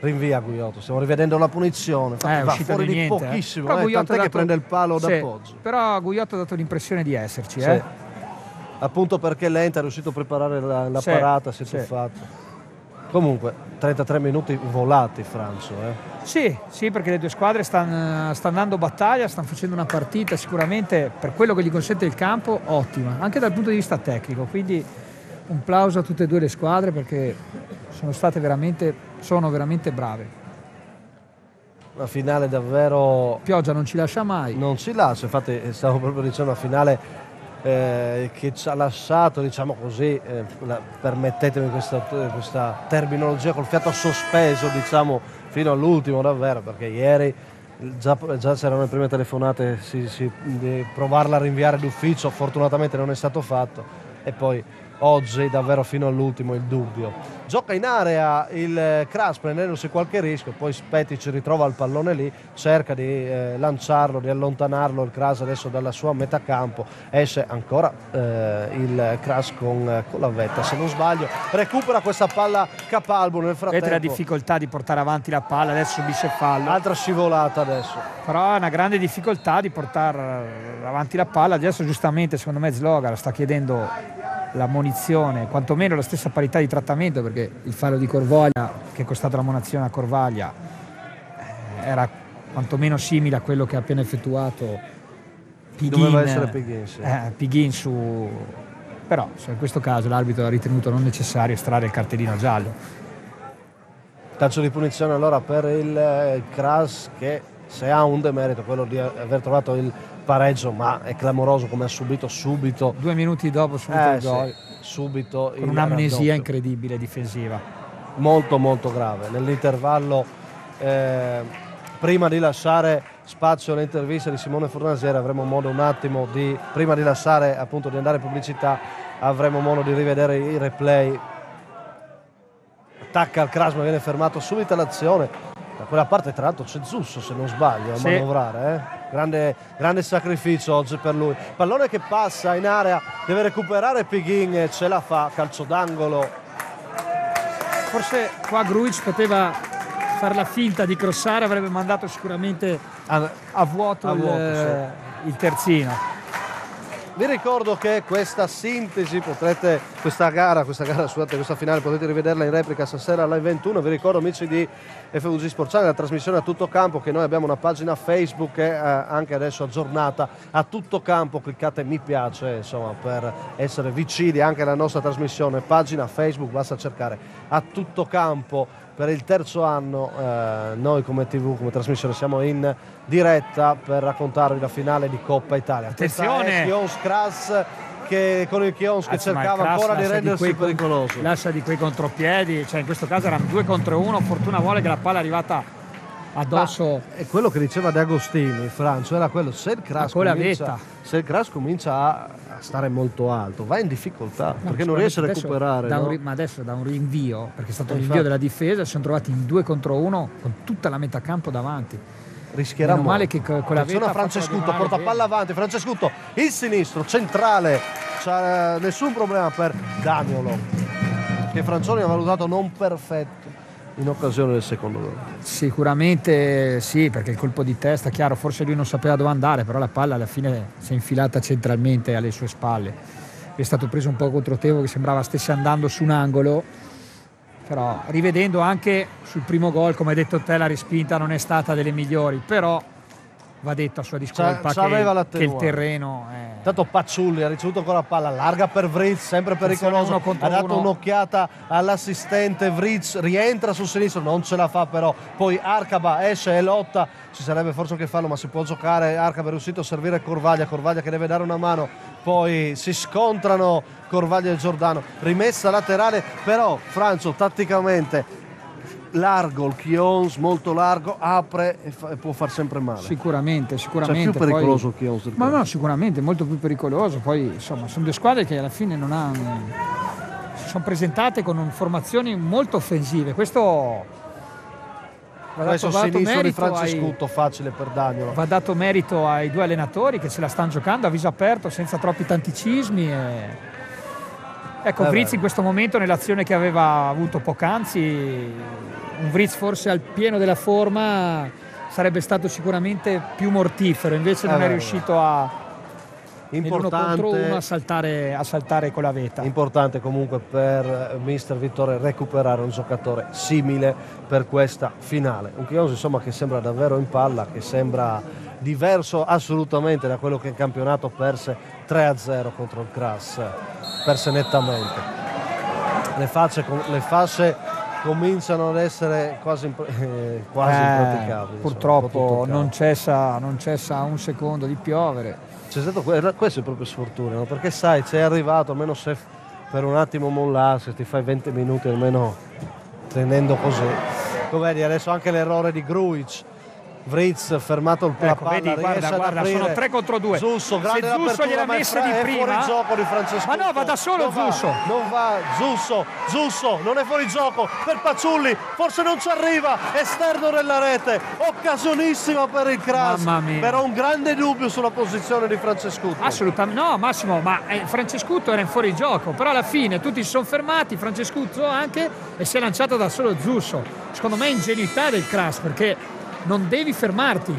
Rinvia Guiotto, stiamo rivedendo la punizione. Infatti eh, va fuori di, niente, di pochissimo, eh. eh, tant'è dato... che prende il palo sì, d'appoggio. Però Guiotto ha dato l'impressione di esserci, sì. eh. Appunto perché lenta è riuscito a preparare la, la sì, parata, si è sì. tuffato. Comunque, 33 minuti volati, Franzo. Eh. Sì, sì, perché le due squadre stanno, stanno dando battaglia, stanno facendo una partita sicuramente per quello che gli consente il campo ottima, anche dal punto di vista tecnico. Quindi un plauso a tutte e due le squadre perché sono state veramente, sono veramente brave. Una finale davvero. Pioggia non ci lascia mai. Non ci lascia, infatti stavo proprio dicendo una finale eh, che ci ha lasciato, diciamo così, eh, la, permettetemi questa, questa, terminologia, col fiato sospeso, diciamo, fino all'ultimo davvero, perché ieri già, già c'erano le prime telefonate si, si, di provarla a rinviare d'ufficio, fortunatamente non è stato fatto, e poi oggi davvero fino all'ultimo il dubbio. Gioca in area il Kras prendendosi qualche rischio, poi Spetti ci ritrova il pallone lì, cerca di eh, lanciarlo, di allontanarlo il Kras adesso dalla sua metà campo, esce ancora eh, il Kras con, con, la vetta, se non sbaglio, recupera questa palla Capalbo nel frattempo. Vedete la difficoltà di portare avanti la palla, adesso subisce fallo. Altra scivolata adesso. Però è una grande difficoltà di portare avanti la palla, adesso giustamente secondo me Slogar sta chiedendo la munizione, quantomeno la stessa parità di trattamento, perché il fallo di Corvaglia, che è costato la munizione a Corvaglia, eh, era quantomeno simile a quello che ha appena effettuato Pighin, Doveva essere Pighin, sì. eh, Pighin su... Però in questo caso l'arbitro ha ritenuto non necessario estrarre il cartellino giallo. Calcio di punizione allora per il Kras che se ha un demerito quello di aver trovato il pareggio, ma è clamoroso come ha subito subito. Due minuti dopo subito eh, il gol. Sì, subito con un'amnesia incredibile difensiva. Molto molto grave. Nell'intervallo eh, prima di lasciare spazio alle interviste di Simone Fornasieri avremo modo un attimo di prima di lasciare appunto di andare in pubblicità avremo modo di rivedere i replay attacca al Krasma viene fermato subito l'azione Da quella parte tra l'altro c'è Zusso se non sbaglio a Sì. manovrare, eh? grande, grande sacrificio oggi per lui. Pallone che passa in area, deve recuperare Pighin ce la fa, calcio d'angolo. Forse qua Gruic poteva fare la finta di crossare, avrebbe mandato sicuramente Ah, a vuoto, A il, vuoto, il terzino. Vi ricordo che questa sintesi potrete, questa gara, questa gara, scusate, questa finale potete rivederla in replica stasera alle 21. Vi ricordo amici di FVG Sport Channel, la trasmissione a tutto campo, che noi abbiamo una pagina Facebook eh, anche adesso aggiornata a tutto campo. Cliccate mi piace insomma per essere vicini anche alla nostra trasmissione. Pagina Facebook, basta cercare a tutto campo. Per il terzo anno eh, noi come TV, come trasmissione siamo in diretta per raccontarvi la finale di Coppa Italia. Attenzione! è Kions Kras che con il Kions che il cercava ancora di rendersi con- pericoloso. Lascia di quei contropiedi, cioè in questo caso erano due contro uno, fortuna vuole che la palla è arrivata addosso. E quello che diceva De Agostini, Francio, era quello, se il Kras, comincia, vetta. se il Kras comincia a, a stare molto alto, va in difficoltà, No, perché non riesce a adesso recuperare. un no? ri- ma adesso da un rinvio, perché è stato il Eh, rinvio della difesa, si sono trovati in due contro uno con tutta la metà campo davanti. rischierà Meno male che co- con la Attenzione a la porta palla avanti, Francescutto, il sinistro, centrale, c'ha eh, nessun problema per Daniolo, che Franzoni ha valutato non perfetto in occasione del secondo gol. Sicuramente sì, perché il colpo di testa, chiaro, forse lui non sapeva dove andare, però la palla alla fine si è infilata centralmente alle sue spalle. È stato preso un po' contro Teo che sembrava stesse andando su un angolo, però rivedendo anche sul primo gol, come hai detto te, la respinta non è stata delle migliori, però va detto a sua discolpa che, che il terreno è... Intanto Paciulli ha ricevuto con la palla larga per Vritz, sempre pericoloso. Ha dato uno. un'occhiata all'assistente. Vritz rientra sul sinistro, non ce la fa però. Poi Arcaba esce e lotta. Ci sarebbe forse anche fallo, ma si può giocare. Arcaba è riuscito a servire Corvaglia. Corvaglia che deve dare una mano. Poi si scontrano Corvaglia e Giordano. Rimessa laterale, però Francio tatticamente largo, il Chions molto largo, apre e, fa- e può far sempre male. Sicuramente, Cioè, sicuramente. più pericoloso poi- il Chions. Ma no, sicuramente, molto più pericoloso. Poi, insomma, sono due squadre che alla fine non hanno. si sono presentate con formazioni molto offensive. Questo va Adesso dato, sinistro di merito ai, facile per Daniolo. va dato merito ai due allenatori che se la stanno giocando a viso aperto, senza troppi tanticismi. e- Ecco, Eh Vritz beh. in questo momento nell'azione che aveva avuto poc'anzi, un Vritz forse al pieno della forma sarebbe stato sicuramente più mortifero, invece non Eh è beh, riuscito a, nell'uno contro uno a Importante, saltare, a saltare con la vetta. importante comunque per mister Vittore recuperare un giocatore simile per questa finale. Un Chios insomma che sembra davvero in palla, che sembra diverso assolutamente da quello che in campionato perse 3-0 contro il Kras, perse nettamente. Le facce, com- le fasce cominciano ad essere quasi, eh, quasi Eh, impraticabili. insomma, purtroppo il non cessa, non cessa un secondo di piovere. C'è stato que- questo è proprio sfortuna, no? perché sai, sei arrivato, almeno se per un attimo mollassi, ti fai 20 minuti almeno tenendo così. Come vedi adesso anche l'errore di Gruic, Vritz fermato il Ecco, palla, vedi, guarda, guarda, sono 3 contro 2. Zusso, grande Se Zusso è messa di prima, fuori gioco di Francesco. Ma no, va da solo non va, Zusso. non va, Zusso, Zusso, non è fuori gioco per Paciulli, forse non ci arriva, esterno della rete, occasionissima per il Kras, Mamma mia. però un grande dubbio sulla posizione di Francesco. Assolutamente no, Massimo, ma eh, Francescutto era in fuori gioco, però alla fine tutti si sono fermati, Francescutto anche, e si è lanciato da solo Zusso. Secondo me ingenuità del Kras perché non devi fermarti.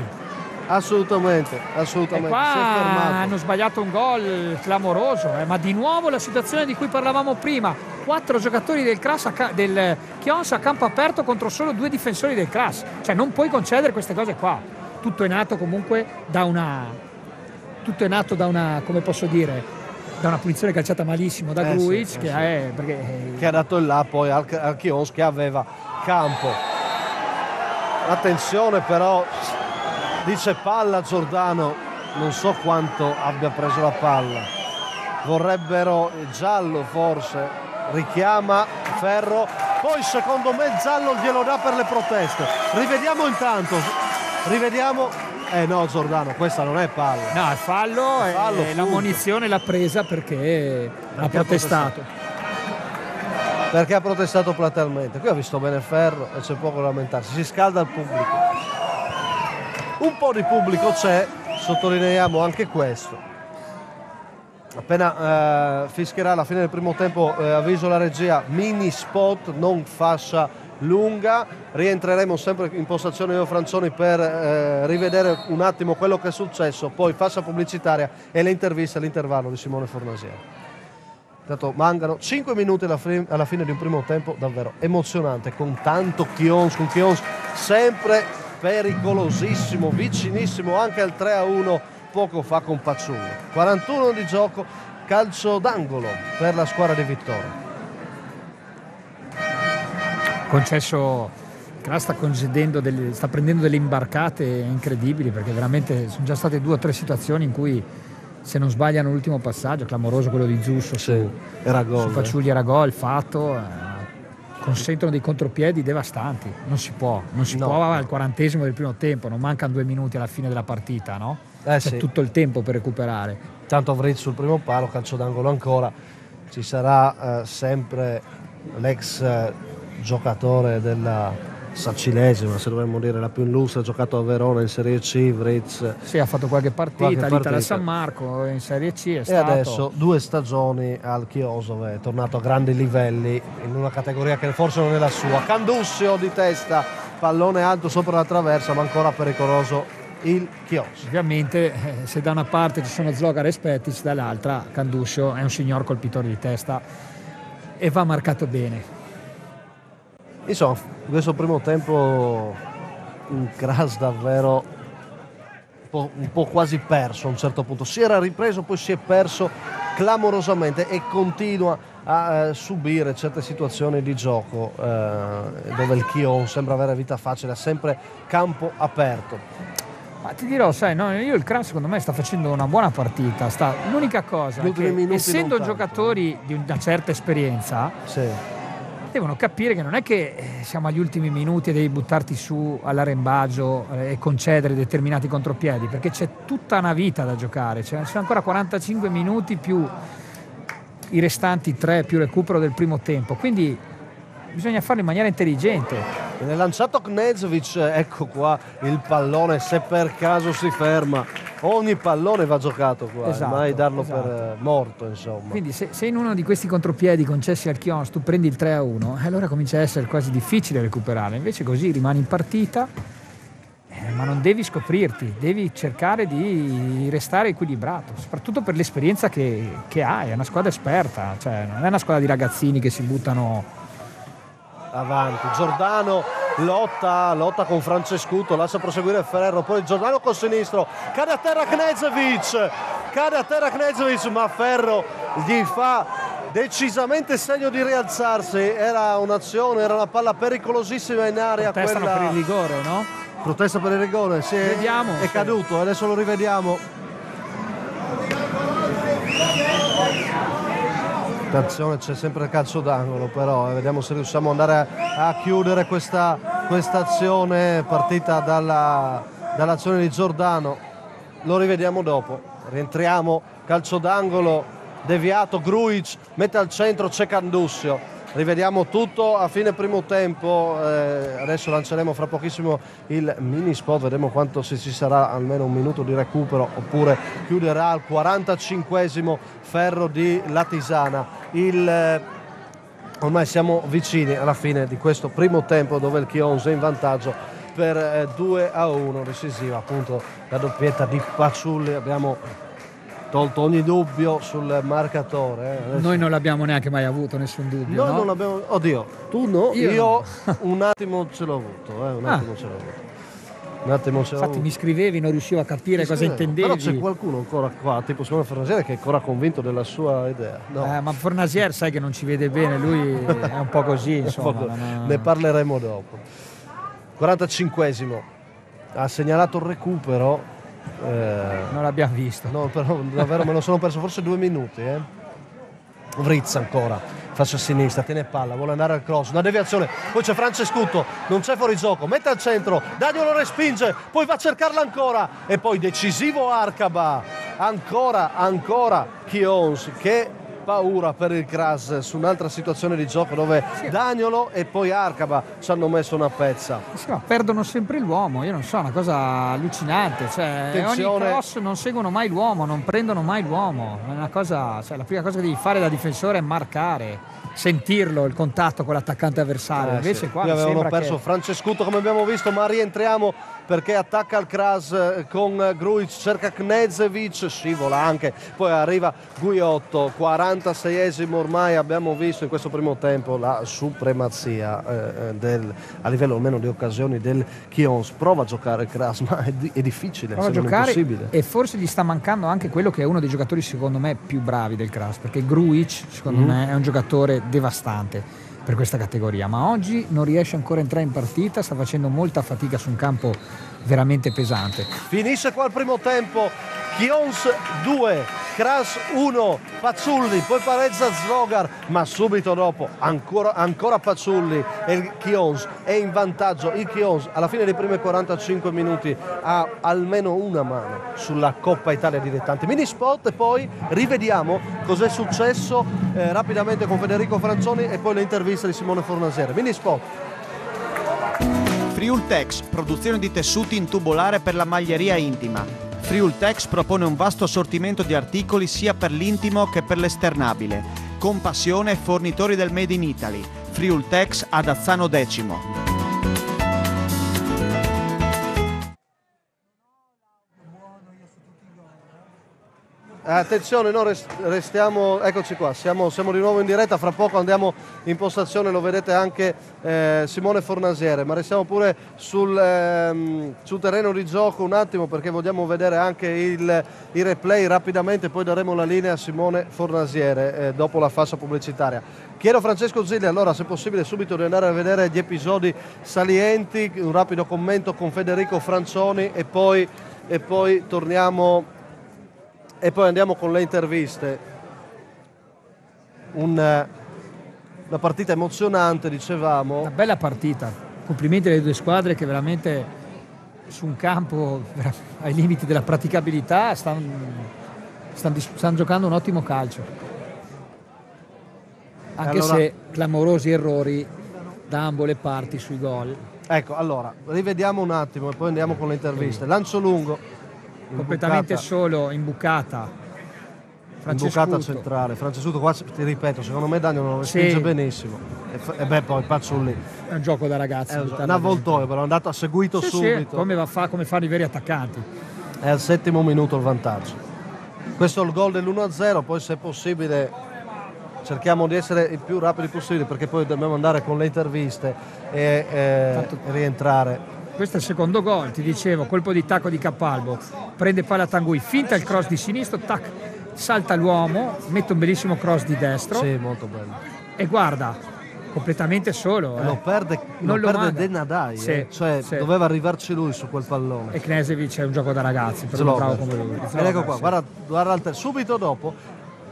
Assolutamente, E assolutamente. qua hanno sbagliato un gol clamoroso, eh, ma di nuovo la situazione di cui parlavamo prima. Quattro giocatori del, a del Chions a campo aperto contro solo due difensori del Kras. Cioè non puoi concedere queste cose qua. Tutto è nato comunque da una... Tutto è nato da una, come posso dire, da una punizione calciata malissimo da Eh sì, Gruic, eh che sì. è... Perché, eh, Che ha dato il là poi al, al Chions che aveva campo. Attenzione però, dice palla Giordano, non so quanto abbia preso la palla. Vorrebbero giallo forse, richiama Ferro, poi secondo me giallo glielo dà per le proteste. Rivediamo intanto, rivediamo. Eh no Giordano, questa non è palla. No, è fallo, e Fallo, la punto. munizione l'ha presa perché, ha ha protestato. Perché ha protestato platealmente. Qui ho visto bene Ferro e c'è poco da lamentarsi, si scalda il pubblico. Un po' di pubblico c'è, sottolineiamo anche questo. Appena eh, fischierà la fine del primo tempo, eh, avviso la regia, mini spot, non fascia lunga. Rientreremo sempre in postazione io Franzoni per eh, rivedere un attimo quello che è successo, poi fascia pubblicitaria e le interviste all'intervallo di Simone Fornasiero. Intanto mancano 5 minuti alla, alla fine di un primo tempo davvero emozionante, con tanto Chions, con Chions sempre pericolosissimo, vicinissimo anche al 3 a 1 poco fa con Pacciulli. 41 di gioco, calcio d'angolo per la squadra di Vittorio. Concesso sta, sta prendendo delle imbarcate incredibili perché veramente sono già state due o tre situazioni in cui se non sbagliano l'ultimo passaggio, clamoroso quello di Giusso sì, su, era gol, su Facciugli eh. era gol, fatto, eh, consentono dei contropiedi devastanti, non si può, non si no. può al quarantesimo del primo tempo, non mancano due minuti alla fine della partita, no? Eh, C'è sì. tutto il tempo per recuperare. Tanto Vritz sul primo palo, calcio d'angolo ancora, ci sarà eh, sempre l'ex eh, giocatore della Sacilesima, se dovremmo dire la più illustre, ha giocato a Verona in Serie C, Vritz. Sì, ha fatto qualche partita, qualche partita. San Marco in Serie C è e stato... adesso due stagioni al Chiosove, è tornato a grandi livelli in una categoria che forse non è la sua. Candussio di testa, pallone alto sopra la traversa, ma ancora pericoloso il Chios. Ovviamente eh, se da una parte ci sono Zlogar e Spetic, dall'altra Candussio è un signor colpitore di testa e va marcato bene. Insomma, in questo primo tempo un Kras davvero un po', un po', quasi perso a un certo punto. Si era ripreso, poi si è perso clamorosamente e continua a eh, subire certe situazioni di gioco eh, dove il Kion sembra avere vita facile, ha sempre campo aperto. Ma ti dirò, sai, no, io il Kram secondo me sta facendo una buona partita. Sta, l'unica cosa che essendo giocatori di una certa esperienza, sì devono capire che non è che eh, siamo agli ultimi minuti e devi buttarti su all'arembaggio eh, e concedere determinati contropiedi, perché c'è tutta una vita da giocare, cioè, ci sono ancora 45 minuti più i restanti 3 più recupero del primo tempo, quindi bisogna farlo in maniera intelligente. Viene lanciato Knezovic, ecco qua il pallone, se per caso si ferma ogni pallone va giocato qua, esatto, mai darlo esatto. per eh, morto insomma. Quindi se, se, in uno di questi contropiedi concessi al Chions tu prendi il 3 a 1, eh, allora comincia a essere quasi difficile recuperare, invece così rimani in partita, eh, ma non devi scoprirti, devi cercare di restare equilibrato, soprattutto per l'esperienza che, che hai, è una squadra esperta, cioè non è una squadra di ragazzini che si buttano avanti. Giordano lotta, lotta con Francescuto, lascia proseguire Ferrero, poi Giordano col sinistro, cade a terra Knezevic, cade a terra Knezevic, ma Ferro gli fa decisamente segno di rialzarsi, era un'azione, era una palla pericolosissima in area. Protestano quella... per il rigore, no? Protesta per il rigore, sì, Vediamo, è caduto, adesso lo rivediamo. Attenzione, c'è sempre il calcio d'angolo, però eh, vediamo se riusciamo ad andare a, a chiudere questa, questa, azione partita dalla, dall'azione di Giordano. Lo rivediamo dopo. Rientriamo, calcio d'angolo, deviato, Gruic mette al centro, c'è Candussio rivediamo tutto a fine primo tempo eh, adesso lanceremo fra pochissimo il mini spot vedremo quanto se ci sarà almeno un minuto di recupero oppure chiuderà al 45esimo ferro di Latisana. Il eh, ormai siamo vicini alla fine di questo primo tempo dove il Chionse è in vantaggio per 2 eh, a 1 decisiva appunto la doppietta di Paciulli abbiamo tolto ogni dubbio sul marcatore. Eh. Noi non l'abbiamo neanche mai avuto nessun dubbio. Noi no? non l'abbiamo. Oddio, tu no? Io, Io un attimo ce l'ho avuto. Eh, un ah. attimo ce l'ho avuto. Un attimo ce l'ho Infatti mi scrivevi, non riuscivo a capire cosa intendevi. Però c'è qualcuno ancora qua, tipo Simone Fornasier, che è ancora convinto della sua idea. No. Eh, ma Fornasier sai che non ci vede bene, lui è un po' così. Insomma, po Ne parleremo dopo. 45esimo. Ha segnalato il recupero eh, non l'abbiamo visto. No, però davvero me lo sono perso forse due minuti. Eh. Vritz ancora, faccia a sinistra, tiene palla, vuole andare al cross, una deviazione, poi c'è Francescuto, non c'è fuori gioco, mette al centro, Daniel lo respinge, poi va a cercarla ancora e poi decisivo Arcaba, ancora, ancora Chions che paura per il Cras su un'altra situazione di gioco dove Dagnolo e poi Arcaba ci hanno messo una pezza. Sì, ma perdono sempre l'uomo, io non so, è una cosa allucinante. Cioè, Attenzione. Ogni cross non seguono mai l'uomo, non prendono mai l'uomo. È una cosa, cioè, la prima cosa che devi fare da difensore è marcare, sentirlo il contatto con l'attaccante avversario. Eh, Invece sì. qua avevano perso che... Francescuto come abbiamo visto, ma rientriamo perché attacca il Kras eh, con eh, Grujic, cerca Knezevic, scivola anche, poi arriva Guiotto, 46esimo ormai abbiamo visto in questo primo tempo la supremazia eh, del, a livello almeno di occasioni del Chions. Prova a giocare il Kras, ma è, di- è difficile, Prova a giocare e forse gli sta mancando anche quello che è uno dei giocatori secondo me più bravi del Kras perché Grujic secondo Mhm. me è un giocatore devastante per questa categoria ma oggi non riesce ancora a entrare in partita sta facendo molta fatica su un campo veramente pesante Finisce qua il primo tempo, Chions 2, Kras 1, Pazzulli, poi pareggia Slogar, ma subito dopo ancora, ancora Pazzulli e il Chions è in vantaggio. Il Chions alla fine dei primi 45 minuti ha almeno una mano sulla Coppa Italia dilettanti. Mini spot e poi rivediamo cos'è successo eh, rapidamente con Federico Franzoni e poi le interviste di Simone Fornasiere. Mini spot. Friultex, produzione di tessuti in tubolare per la maglieria intima. Friultex propone un vasto assortimento di articoli sia per l'intimo che per l'esternabile. Con passione fornitori del Made in Italy. Friultex ad Azzano Decimo. Attenzione, noi res- restiamo, eccoci qua, siamo, siamo di nuovo in diretta, fra poco andiamo in postazione, lo vedete anche eh, Simone Fornasiere, ma restiamo pure sul, ehm, sul terreno di gioco un attimo perché vogliamo vedere anche il, i replay rapidamente, poi daremo la linea a Simone Fornasiere eh, dopo la fascia pubblicitaria. Chiedo a Francesco Zilli allora se possibile subito di andare a vedere gli episodi salienti, un rapido commento con Federico Franzoni e poi, e poi torniamo e poi andiamo con le interviste. Un, eh, una partita emozionante, dicevamo. una bella partita complimenti alle due squadre che veramente su un campo ai limiti della praticabilità stanno, stanno stanno giocando un ottimo calcio anche allora- se clamorosi errori da ambo le parti sui gol Ecco, allora, rivediamo un attimo e poi andiamo con le interviste. Lancio lungo. Completamente imbucata- solo imbucata imbucata Francescuto centrale. Francesco qua, ti ripeto, secondo me Daniel lo Sì. respinge benissimo. E, e beh, poi Pazzulli. è un gioco da ragazzi È un avvoltoio, però è andato, ha seguito. Sì, sì, subito. come, va fa- come fanno i veri attaccanti È al settimo minuto il vantaggio. Questo è il gol dell'1-0, poi se è possibile cerchiamo di essere il più rapidi possibile perché poi dobbiamo andare con le interviste e, eh, e rientrare. Questo è il secondo gol, ti dicevo, colpo di tacco di Capalbo, prende palla Tangui, finta il cross di sinistro, tac, salta l'uomo, mette un bellissimo cross di destro Sì, molto bello. e guarda, completamente solo. Eh. Lo perde, Non lo lo perde. Denadai, Sì, eh. cioè sì. doveva arrivarci lui su quel pallone. E Knesevic è un gioco da ragazzi, per uno bravo come lui. Ed ecco qua, guarda, guarda subito dopo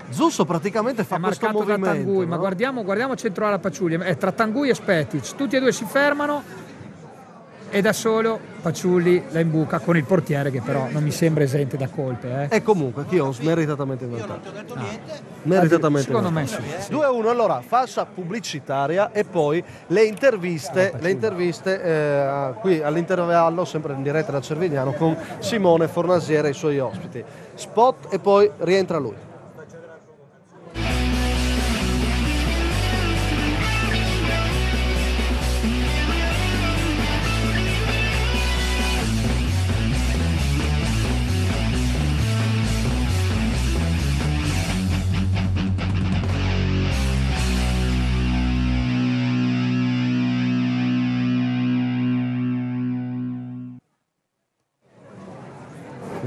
Zusso praticamente fa È questo movimento. Tangui, ma no? guardiamo, guardiamo centro alla Paciulli, è tra Tangui e Spetic, tutti e due si fermano e da solo Paciulli la imbuca con il portiere che però non mi sembra esente da colpe. Eh. E comunque Chios meritatamente in vantaggio. Meritatamente Secondo me sì. 2-1 allora fascia pubblicitaria e poi le interviste, le interviste eh, qui all'intervallo sempre in diretta da Cervignano con Simone Fornasiere e i suoi ospiti. Spot e poi rientra lui.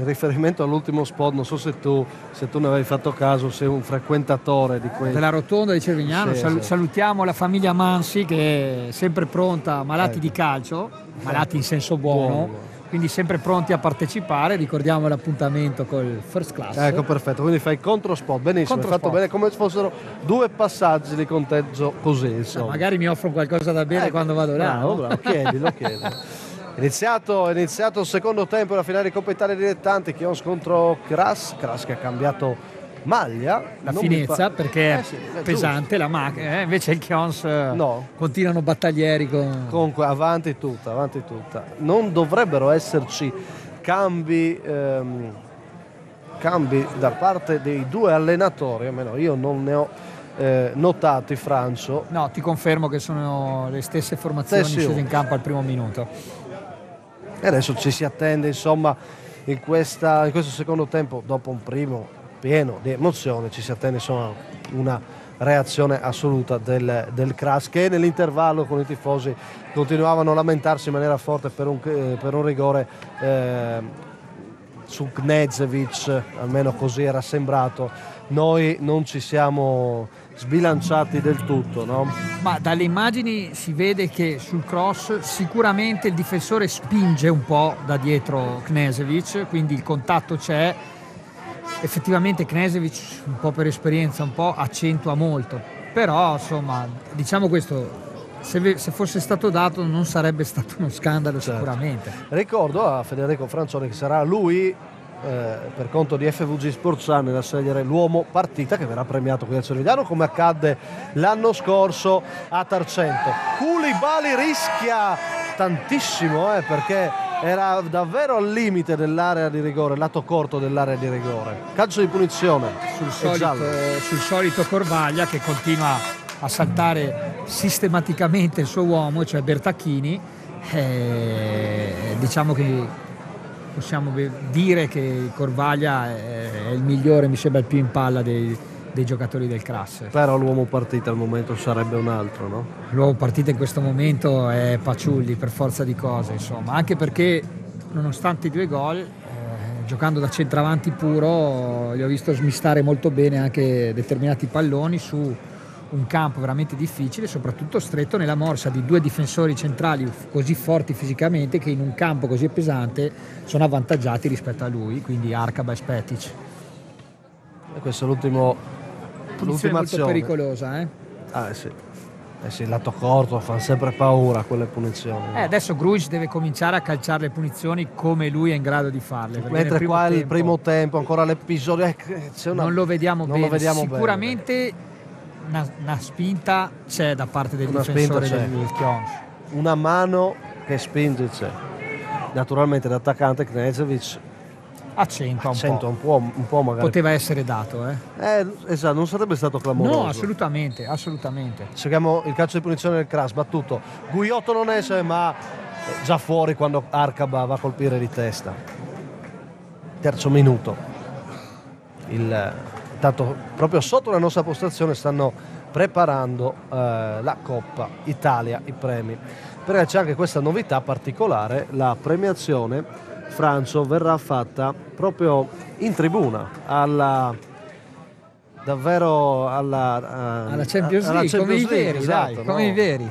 Riferimento all'ultimo spot, non so se tu, se tu ne avevi fatto caso, sei un frequentatore di quei... della rotonda di Cervignano. Sì, Sal- sì. Salutiamo la famiglia Mansi che è sempre pronta, malati Ecco. di calcio, malati in senso buono, Buono. quindi sempre pronti a partecipare. Ricordiamo l'appuntamento col First Class. Ecco, perfetto, quindi fai contro spot, benissimo, Controspot. fatto bene, come se fossero due passaggi di conteggio così, Eh, insomma. magari mi offrono qualcosa da bere Ecco, quando vado là. Bravo, no? bravo, chiedilo, chiedilo. Iniziato, è iniziato il secondo tempo, la finale di Coppa Italia dilettanti, Chions contro Kras, Kras che ha cambiato maglia. La finezza fa- perché è Eh sì, è pesante la macchina, eh, invece il Kions eh, No. continuano battaglieri con... Comunque avanti tutta, avanti tutta. Non dovrebbero esserci cambi, ehm, cambi da parte dei due allenatori, almeno io non ne ho eh, notati, Francio. No, ti confermo che sono le stesse formazioni scese in campo al primo minuto. E adesso ci si attende, insomma, in, questa- in questo secondo tempo, dopo un primo pieno di emozione, ci si attende insomma una reazione assoluta del, del Kras che nell'intervallo con i tifosi continuavano a lamentarsi in maniera forte per un, eh, per un rigore eh, su Knezevic, almeno così era sembrato. Noi non ci siamo sbilanciati del tutto, no? Ma dalle immagini si vede che sul cross sicuramente il difensore spinge un po' da dietro Knesevic, quindi il contatto c'è. Effettivamente Knesevic, un po' per esperienza, un po' accentua molto. Però, insomma, diciamo questo, se, fosse stato dato non sarebbe stato uno scandalo Certo. sicuramente. Ricordo a Federico Franzoni che sarà lui eh, per conto di FVG Sports Channel a scegliere l'uomo partita che verrà premiato qui a Cervigliano come accadde l'anno scorso a Tarcento. Culibali rischia tantissimo eh, perché era davvero al limite dell'area di rigore, lato corto dell'area di rigore. Calcio di punizione sul solito, sul solito Corvaglia che continua a saltare sistematicamente il suo uomo, cioè Bertacchini. Eh, diciamo che possiamo dire che Corvaglia è, il migliore, mi sembra il più in palla dei, dei giocatori del Crass. Però l'uomo partita al momento sarebbe un altro, no? L'uomo partita in questo momento è Paciulli per forza di cose, insomma, anche perché nonostante i due gol, eh, giocando da centravanti puro, li ho visto smistare molto bene anche determinati palloni su un campo veramente difficile, soprattutto stretto nella morsa di due difensori centrali così forti fisicamente che in un campo così pesante sono avvantaggiati rispetto a lui, quindi Arcaba e Spetic. E questo è l'ultimo, Punizione l'ultima molto azione. pericolosa, eh? Ah, eh sì. Eh sì, il lato corto fa sempre paura quelle punizioni. Eh, adesso Grujic deve cominciare a calciare le punizioni come lui è in grado di farle. Mentre qua il primo tempo, ancora l'episodio, eh, una- non lo vediamo non bene. lo vediamo bene. Una, una spinta c'è da parte del Una difensore del Chions. una mano che spinge c'è. Naturalmente l'attaccante Knezevic Accentua un accenta po'. un po', un po' magari. Poteva essere dato, eh? Eh, esatto, non sarebbe stato clamoroso. No, assolutamente, assolutamente. Seguiamo il calcio di punizione del Kras, battuto. Guiotto non esce, ma già fuori quando Arcaba va a colpire di testa. Terzo minuto. Il, intanto proprio sotto la nostra postazione stanno preparando eh, la Coppa Italia, i premi. Perché c'è anche questa novità particolare, la premiazione Francio verrà fatta proprio in tribuna alla davvero alla, eh, Alla Champions alla League, come i Champions League, veri, esatto, dai, no? come i veri.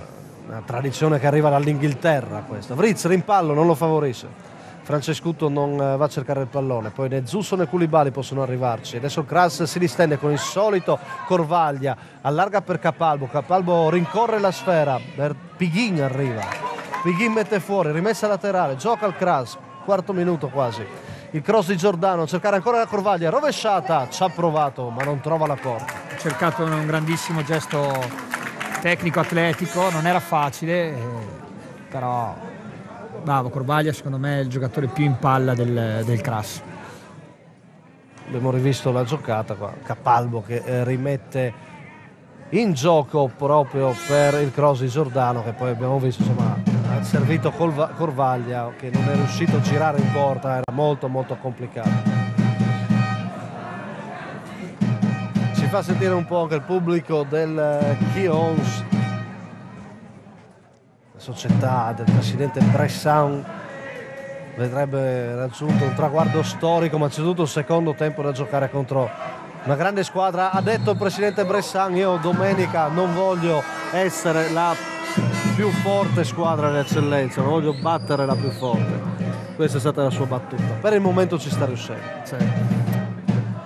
Una tradizione che arriva dall'Inghilterra questa. Vritz rimpallo non lo favorisce. Francescuto non eh, va a cercare il pallone, poi né Zusso né Culibali possono arrivarci. Adesso Kras si distende con il solito Corvaglia, allarga per Capalbo, Capalbo rincorre la sfera, Pighin arriva, Pighin mette fuori, rimessa laterale, gioca il Kras, quarto minuto quasi. Il cross di Giordano, cercare ancora la Corvaglia, rovesciata, ci ha provato ma non trova la porta. Ha cercato un grandissimo gesto tecnico-atletico, non era facile, eh, però bravo, Corvaglia secondo me è il giocatore più in palla del, del Crass. Abbiamo rivisto la giocata qua, Capalbo che eh, rimette in gioco proprio per il cross di Giordano che poi abbiamo visto insomma ha servito Corvaglia che non è riuscito a girare in porta, era molto molto complicato. Si fa sentire un po' anche il pubblico del eh, Kions, la società del presidente Bressan vedrebbe raggiunto un traguardo storico, ma c'è tutto il secondo tempo da giocare contro una grande squadra. Ha detto il presidente Bressan, io domenica non voglio essere la più forte squadra d'eccellenza, ma voglio battere la più forte. Questa è stata la sua battuta. Per il momento ci sta riuscendo. Cioè,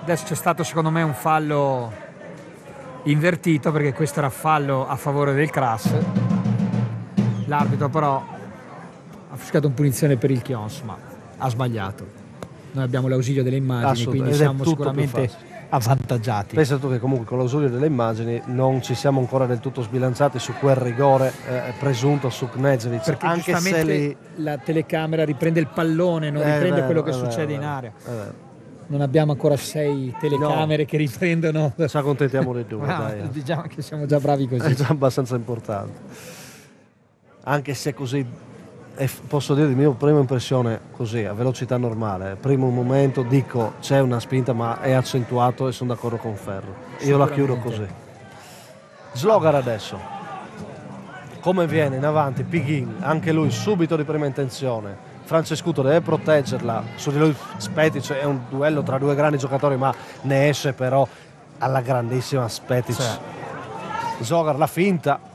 adesso c'è stato secondo me un fallo invertito perché questo era fallo a favore del Crass. L'arbitro però ha fischiato un punizione per il Chions, ma ha sbagliato. Noi abbiamo l'ausilio delle immagini, quindi è siamo sicuramente avvantaggiati. Pensa tu che comunque con l'ausilio delle immagini non ci siamo ancora del tutto sbilanciati su quel rigore eh, presunto su Knezevic. Perché anche se lì... la telecamera riprende il pallone, non Eh, riprende vero, quello che è succede vero, in è area. è vero. Non abbiamo ancora sei telecamere che riprendono. Ci accontentiamo di due, Ah, dai. eh. diciamo che siamo già bravi È così. già abbastanza importante. Anche se così, posso dire, di mia prima impressione, così, a velocità normale. Primo momento dico c'è una spinta ma è accentuato e sono d'accordo con Ferro. Io la chiudo così. Slogar adesso. Come viene in avanti Pighin, anche lui subito di prima intenzione. Francescuto deve proteggerla, su di lui Spetic è un duello tra due grandi giocatori ma ne esce però alla grandissima Spetic. Sì. Zogar la finta.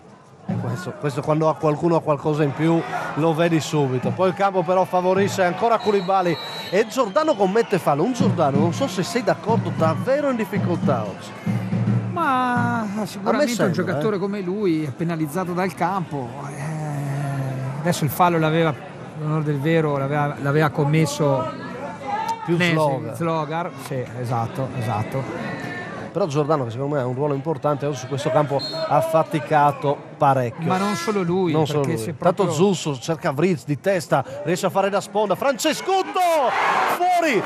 E Questo, questo quando ha qualcuno ha qualcosa in più lo vedi subito. Poi il campo però favorisce ancora Culibali e Giordano commette fallo. Un Giordano, non so se sei d'accordo, davvero in difficoltà oggi. Ma sicuramente sembra, un giocatore eh. come lui è penalizzato dal campo. Eh, adesso il fallo l'aveva, l'onore del vero, l'aveva, l'aveva commesso Più Slogar. Slogar. Sì, esatto, esatto. Però Giordano che secondo me ha un ruolo importante su questo campo ha faticato parecchio. Ma non solo lui, Non solo lui. proprio... Tanto Zusso cerca Vritz di testa, riesce a fare da sponda. Francescutto! Fuori!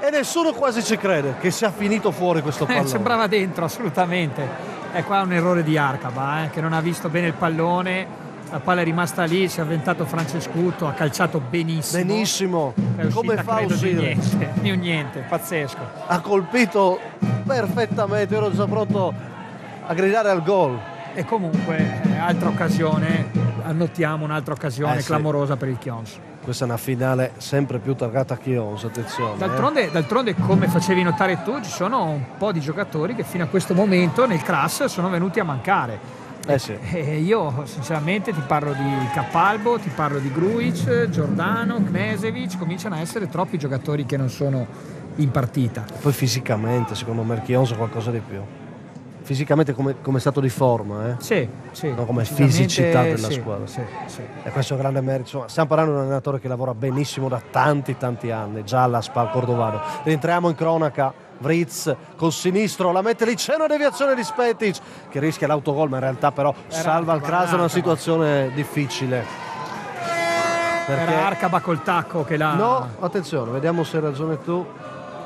E nessuno quasi ci crede che sia finito fuori questo Eh, pallone. sembrava dentro, assolutamente. E qua un errore di Arcaba, eh, che non ha visto bene il pallone. La palla è rimasta lì, si è avventato Francescuto, ha calciato benissimo. Benissimo. È Come fa credo, di niente, di un niente, pazzesco. Ha colpito perfettamente, ero già pronto a gridare al gol. E comunque, eh, altra occasione, annotiamo un'altra occasione Eh, sì. clamorosa per il Chions. Questa è una finale sempre più targata a Chions, attenzione. eh. D'altronde, d'altronde, come facevi notare tu, ci sono un po' di giocatori che fino a questo momento nel crash sono venuti a mancare. Eh sì. E io sinceramente ti parlo di Capalbo, ti parlo di Gruic, Giordano, Knesevic, cominciano a essere troppi giocatori che non sono in partita. Poi fisicamente, secondo me, il Chions ha qualcosa di più. Fisicamente come, come stato di forma, eh? Sì, sì. No, come fisicità della sì, squadra. Sì, sì. E questo è un grande merito. Insomma, stiamo parlando di un allenatore che lavora benissimo da tanti tanti anni, già alla SPAL Cordovado. Rientriamo in cronaca. Vritz col sinistro la mette lì, c'è una deviazione di Spetic che rischia l'autogol, ma in realtà però salva il Cras da una situazione difficile. Perché Era Arcaba col tacco che l'ha... No, attenzione, vediamo se hai ragione tu.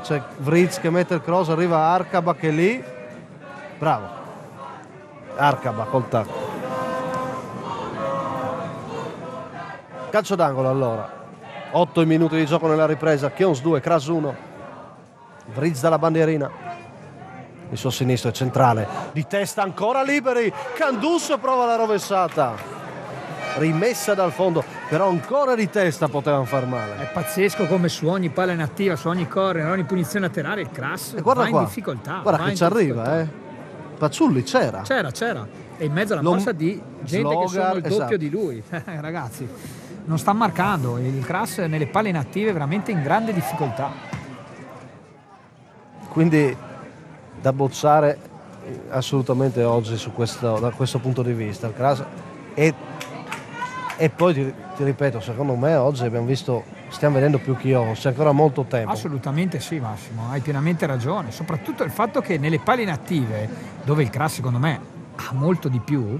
C'è Vritz che mette il cross, arriva Arcaba che è lì. Bravo. Arcaba col tacco. Calcio d'angolo allora. 8 minuti di gioco nella ripresa. Chions 2, Kras 1. Vritz dalla bandierina. Il suo sinistro è centrale. Di testa ancora liberi. Candusso prova la rovesciata. Rimessa dal fondo, però ancora di testa potevano far male. È pazzesco come su ogni palla inattiva, su ogni corner, ogni punizione laterale il Crass E guarda va qua. in difficoltà. Guarda che ci arriva, eh. Paciulli c'era. C'era, c'era. E in mezzo alla Lo- mossa di gente che sono Slogar, il doppio esatto. di lui. Eh, Ragazzi, non sta marcando. Il Crass nelle palle inattive è veramente in grande difficoltà. Quindi da bocciare assolutamente oggi su questo, da questo punto di vista. Il e, e poi ti, ti ripeto, secondo me oggi abbiamo visto, stiamo vedendo più Chios, c'è ancora molto tempo. Assolutamente sì, Massimo, hai pienamente ragione. Soprattutto il fatto che nelle palle inattive, dove il Crass secondo me ha molto di più,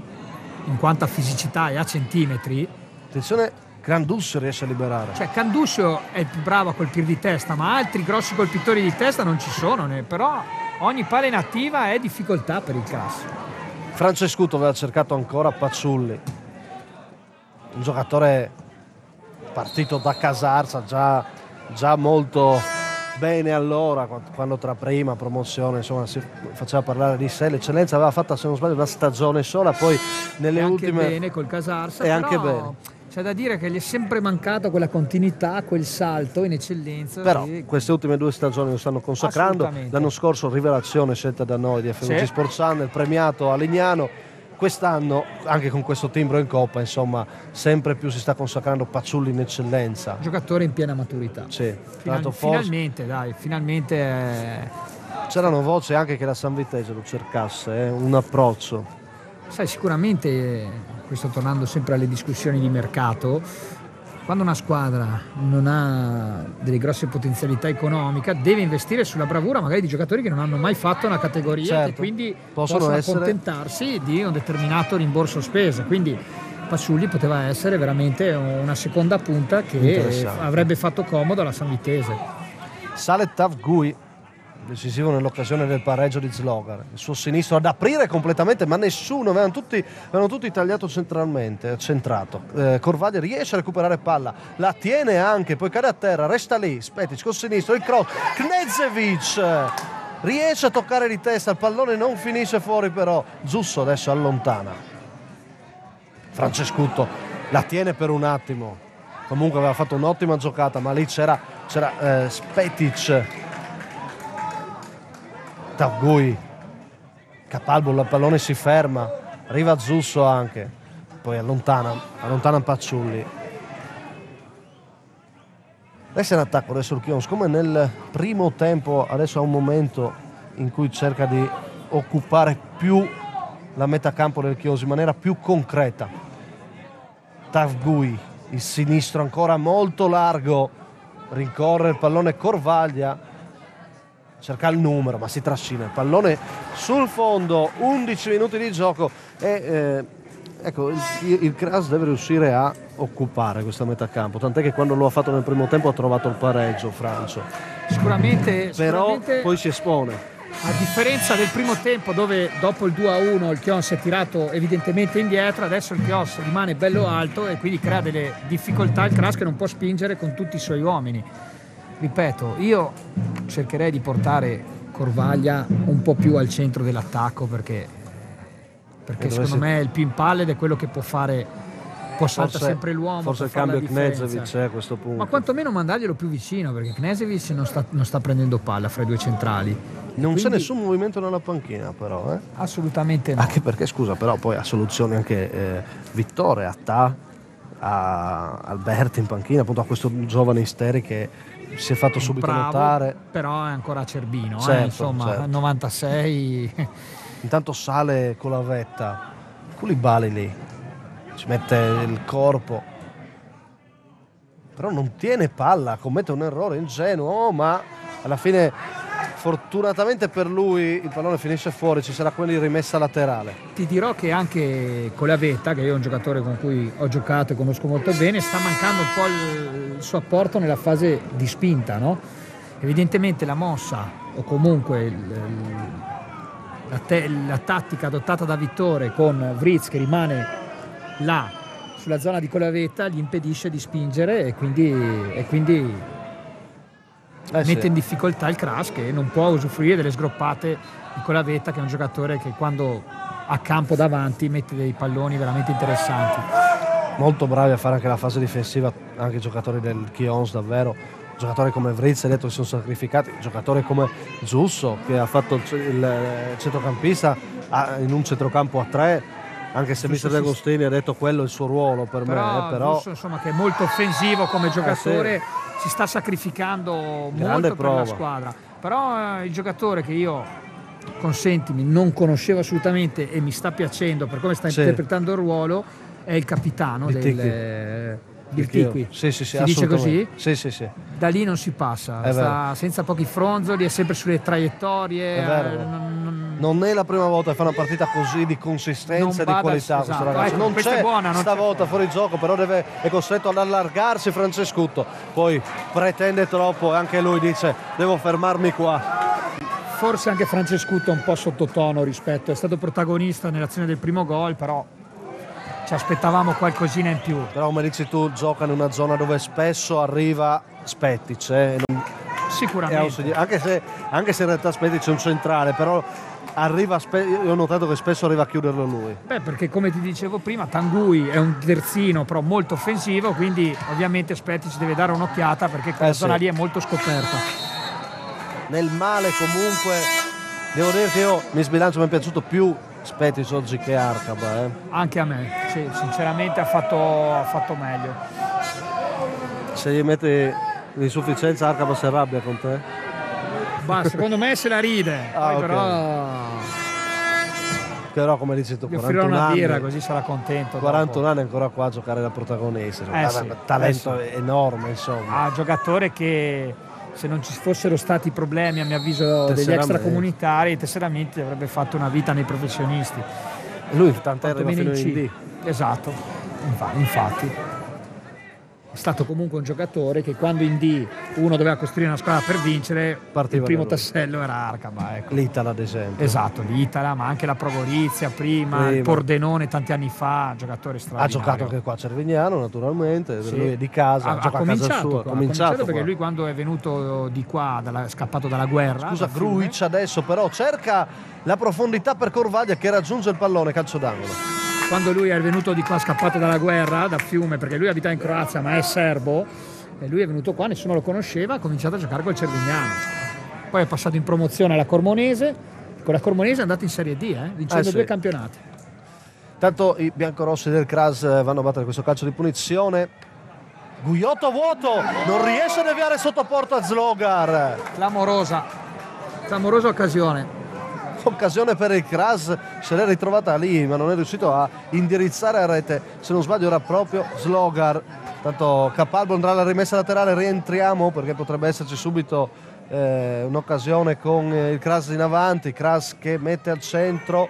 in quanto a fisicità e a centimetri, Attenzione, Grandus riesce a liberare. Cioè Canduscio è il più bravo a colpire di testa, ma altri grossi colpitori di testa non ci sono, né. però ogni palla inattiva è difficoltà per il Crass. Francescuto aveva cercato ancora Paciulli, un giocatore partito da Casarza già, già molto bene allora, quando- tra prima promozione insomma, si faceva parlare di sé, l'eccellenza aveva fatto se non sbaglio una stagione sola, poi nelle e anche ultime... bene col Casarsa, E anche bene. C'è da dire che gli è sempre mancato quella continuità, quel salto in eccellenza. Però che- queste ultime due stagioni lo stanno consacrando. L'anno scorso rivelazione scelta da noi di FMG Sì. Sport Channel, premiato a Lignano. Quest'anno, anche con questo timbro in coppa, insomma, sempre più si sta consacrando Paciulli in eccellenza. giocatore in piena maturità. Sì, Final- finalmente, dai, finalmente eh, c'erano voci anche che la San Vitese lo cercasse, eh, un approccio. Sai, sicuramente, questo tornando sempre alle discussioni di mercato, quando una squadra non ha delle grosse potenzialità economiche deve investire sulla bravura magari di giocatori che non hanno mai fatto una categoria Certo. e quindi Possono possono, essere- accontentarsi di un determinato rimborso spese. Quindi Passulli poteva essere veramente una seconda punta che avrebbe fatto comodo alla San Vitese. Sale Tavgui, decisivo nell'occasione del pareggio di Zlogar. Il suo sinistro ad aprire completamente, ma nessuno, avevano tutti, avevano tutti tagliato centralmente, centrato. Eh, Corvaglia riesce a recuperare palla, la tiene anche, poi cade a terra, resta lì, Spetic col sinistro, il cross, Knezevic riesce a toccare di testa, il pallone non finisce fuori però, Zusso adesso allontana. Francescutto la tiene per un attimo, comunque aveva fatto un'ottima giocata, ma lì c'era, c'era eh, Spetic, Tavgui, Capalbo, il pallone si ferma, arriva Zusso anche, poi allontana, allontana Pacciulli. Adesso è in attacco adesso il Chions, come nel primo tempo, adesso ha un momento in cui cerca di occupare più la metà campo del Chios in maniera più concreta. Tavgui, il sinistro ancora molto largo, rincorre il pallone Corvaglia, cerca il numero ma si trascina il pallone sul fondo, 11 minuti di gioco e eh, ecco, il, il Kras deve riuscire a occupare questa metà campo, tant'è che quando lo ha fatto nel primo tempo ha trovato il pareggio Francio, Sicuramente, però sicuramente poi si espone. A differenza del primo tempo dove dopo il 2-1 il Chios è tirato evidentemente indietro, adesso il Chios rimane bello alto e quindi crea delle difficoltà il Kras che non può spingere con tutti i suoi uomini. Ripeto, io cercherei di portare Corvaglia un po' più al centro dell'attacco perché, perché secondo si- me il pin palle ed è quello che può fare, può salta Forse, sempre l'uomo. forse il cambio. Knezevic è a questo punto. Ma quantomeno mandarglielo più vicino perché Knesevic non sta, non sta prendendo palla fra i due centrali. non c'è quindi- nessun movimento nella panchina però, eh? Assolutamente no. Anche perché, scusa, però poi ha soluzioni anche eh, Vittore, Attà, a Alberti in panchina, appunto a questo giovane Isteri che si è fatto subito Bravo, notare. però è ancora Cerbino, eh, Certo, insomma, certo. 96 Intanto sale con la vetta, Culibali lì, ci mette il corpo, però non tiene palla, commette un errore ingenuo, ma alla fine fortunatamente per lui il pallone finisce fuori, ci sarà quindi rimessa laterale. Ti dirò che anche con la Vetta, che io è un giocatore con cui ho giocato e conosco molto bene, sta mancando un po' il, suo apporto nella fase di spinta, no? Evidentemente la mossa o comunque il- la, te- la tattica adottata da Vittore con Vritz che rimane là sulla zona di Colavetta gli impedisce di spingere e quindi, e quindi Eh sì. mette in difficoltà il Crash che non può usufruire delle sgroppate di Colavetta che è un giocatore che quando ha campo davanti mette dei palloni veramente interessanti. molto bravi a fare anche la fase difensiva anche i giocatori del Chions davvero giocatori come Vrizz hai detto che si sono sacrificati giocatori come Zusso che ha fatto il, il centrocampista a- in un centrocampo a tre anche se mister sì, De Agostini ha detto quello è il suo ruolo per Però, me eh, però Russo, insomma, che è molto offensivo come giocatore, si sta sacrificando Grande molto per prova. la squadra. Però eh, il giocatore che io, consentimi, non conoscevo assolutamente e mi sta piacendo per come sta Sì. interpretando il ruolo, è il capitano Di del, Tiki. sì sì sì si dice così? sì sì sì Da lì non si passa, senza pochi fronzoli, è sempre sulle traiettorie. È eh, non- non- è la prima volta che fa una partita così di consistenza e di qualità esatto. ragazzo. Ecco, non c'è buona, non stavolta c'è. fuori gioco, però deve- è costretto ad allargarsi Francescutto. Poi pretende troppo e anche lui dice devo fermarmi qua. Forse anche Francescutto è un po' sottotono rispetto, è stato protagonista nell'azione del primo gol, però ci aspettavamo qualcosina in più. Però come dici tu gioca in una zona dove spesso arriva Spettic, eh, non- Sicuramente. anche, se, anche se in realtà Spettic è un centrale, però arriva ho notato che spesso arriva a chiuderlo lui. Beh, perché come ti dicevo prima, Tangui è un terzino però molto offensivo, quindi ovviamente Spetti ci deve dare un'occhiata perché quella Eh sì. zona lì è molto scoperta. Nel male comunque, devo dire che io mi sbilancio, mi è piaciuto più Spettic oggi che Arcaba. Eh. Anche a me, sì, sinceramente ha fatto, ha fatto meglio. Se gli metti l'insufficienza Arcaba si arrabbia con te. Ma secondo me se la ride, Ah, poi ok. però Però come dici tu, Gli offrirò 41 una birra anni, così sarà contento. 41 anni ancora qua a giocare da protagonista. Eh Ha sì, talento eh enorme, insomma. Ah, giocatore che se non ci fossero stati problemi, a mio avviso, degli extracomunitari, tesseramenti avrebbe fatto una vita nei professionisti. Lui arriva Quantomeno fino in D. Esatto, Infa- infatti. È stato comunque un giocatore che quando in D uno doveva costruire una squadra per vincere, Partiva il primo tassello era Arcaba. Ecco. L'Itala, ad esempio. Esatto, l'Itala, ma anche la Progorizia prima, Prima. il Pordenone tanti anni fa, giocatore Ha straordinario. giocato anche qua a Cervignano, naturalmente. Sì. Lui è di casa, ha, ha cominciato, qua, ha ha cominciato perché qua. lui quando è venuto di qua, dalla- scappato dalla guerra, Scusa, da Gruic adesso però cerca la profondità per Corvaglia che raggiunge il pallone, calcio d'angolo. Quando lui è venuto di qua scappato dalla guerra, da Fiume, perché lui abita in Croazia ma è serbo, e lui è venuto qua, nessuno lo conosceva, ha cominciato a giocare col Cervignano. Poi è passato in promozione alla Cormonese, con la Cormonese è andato in Serie D, eh, vincendo Eh sì. due campionati. Tanto i biancorossi del Kras eh, vanno a battere questo calcio di punizione. Guiotto vuoto, non riesce a deviare sotto porta Zlogar. Clamorosa, clamorosa occasione. Occasione per il Kras, se l'è ritrovata lì, ma non è riuscito a indirizzare a rete. Se non sbaglio era proprio Slogar. Tanto Capalbo andrà alla rimessa laterale, rientriamo perché potrebbe esserci subito eh, un'occasione con eh, il Kras in avanti, Kras che mette al centro.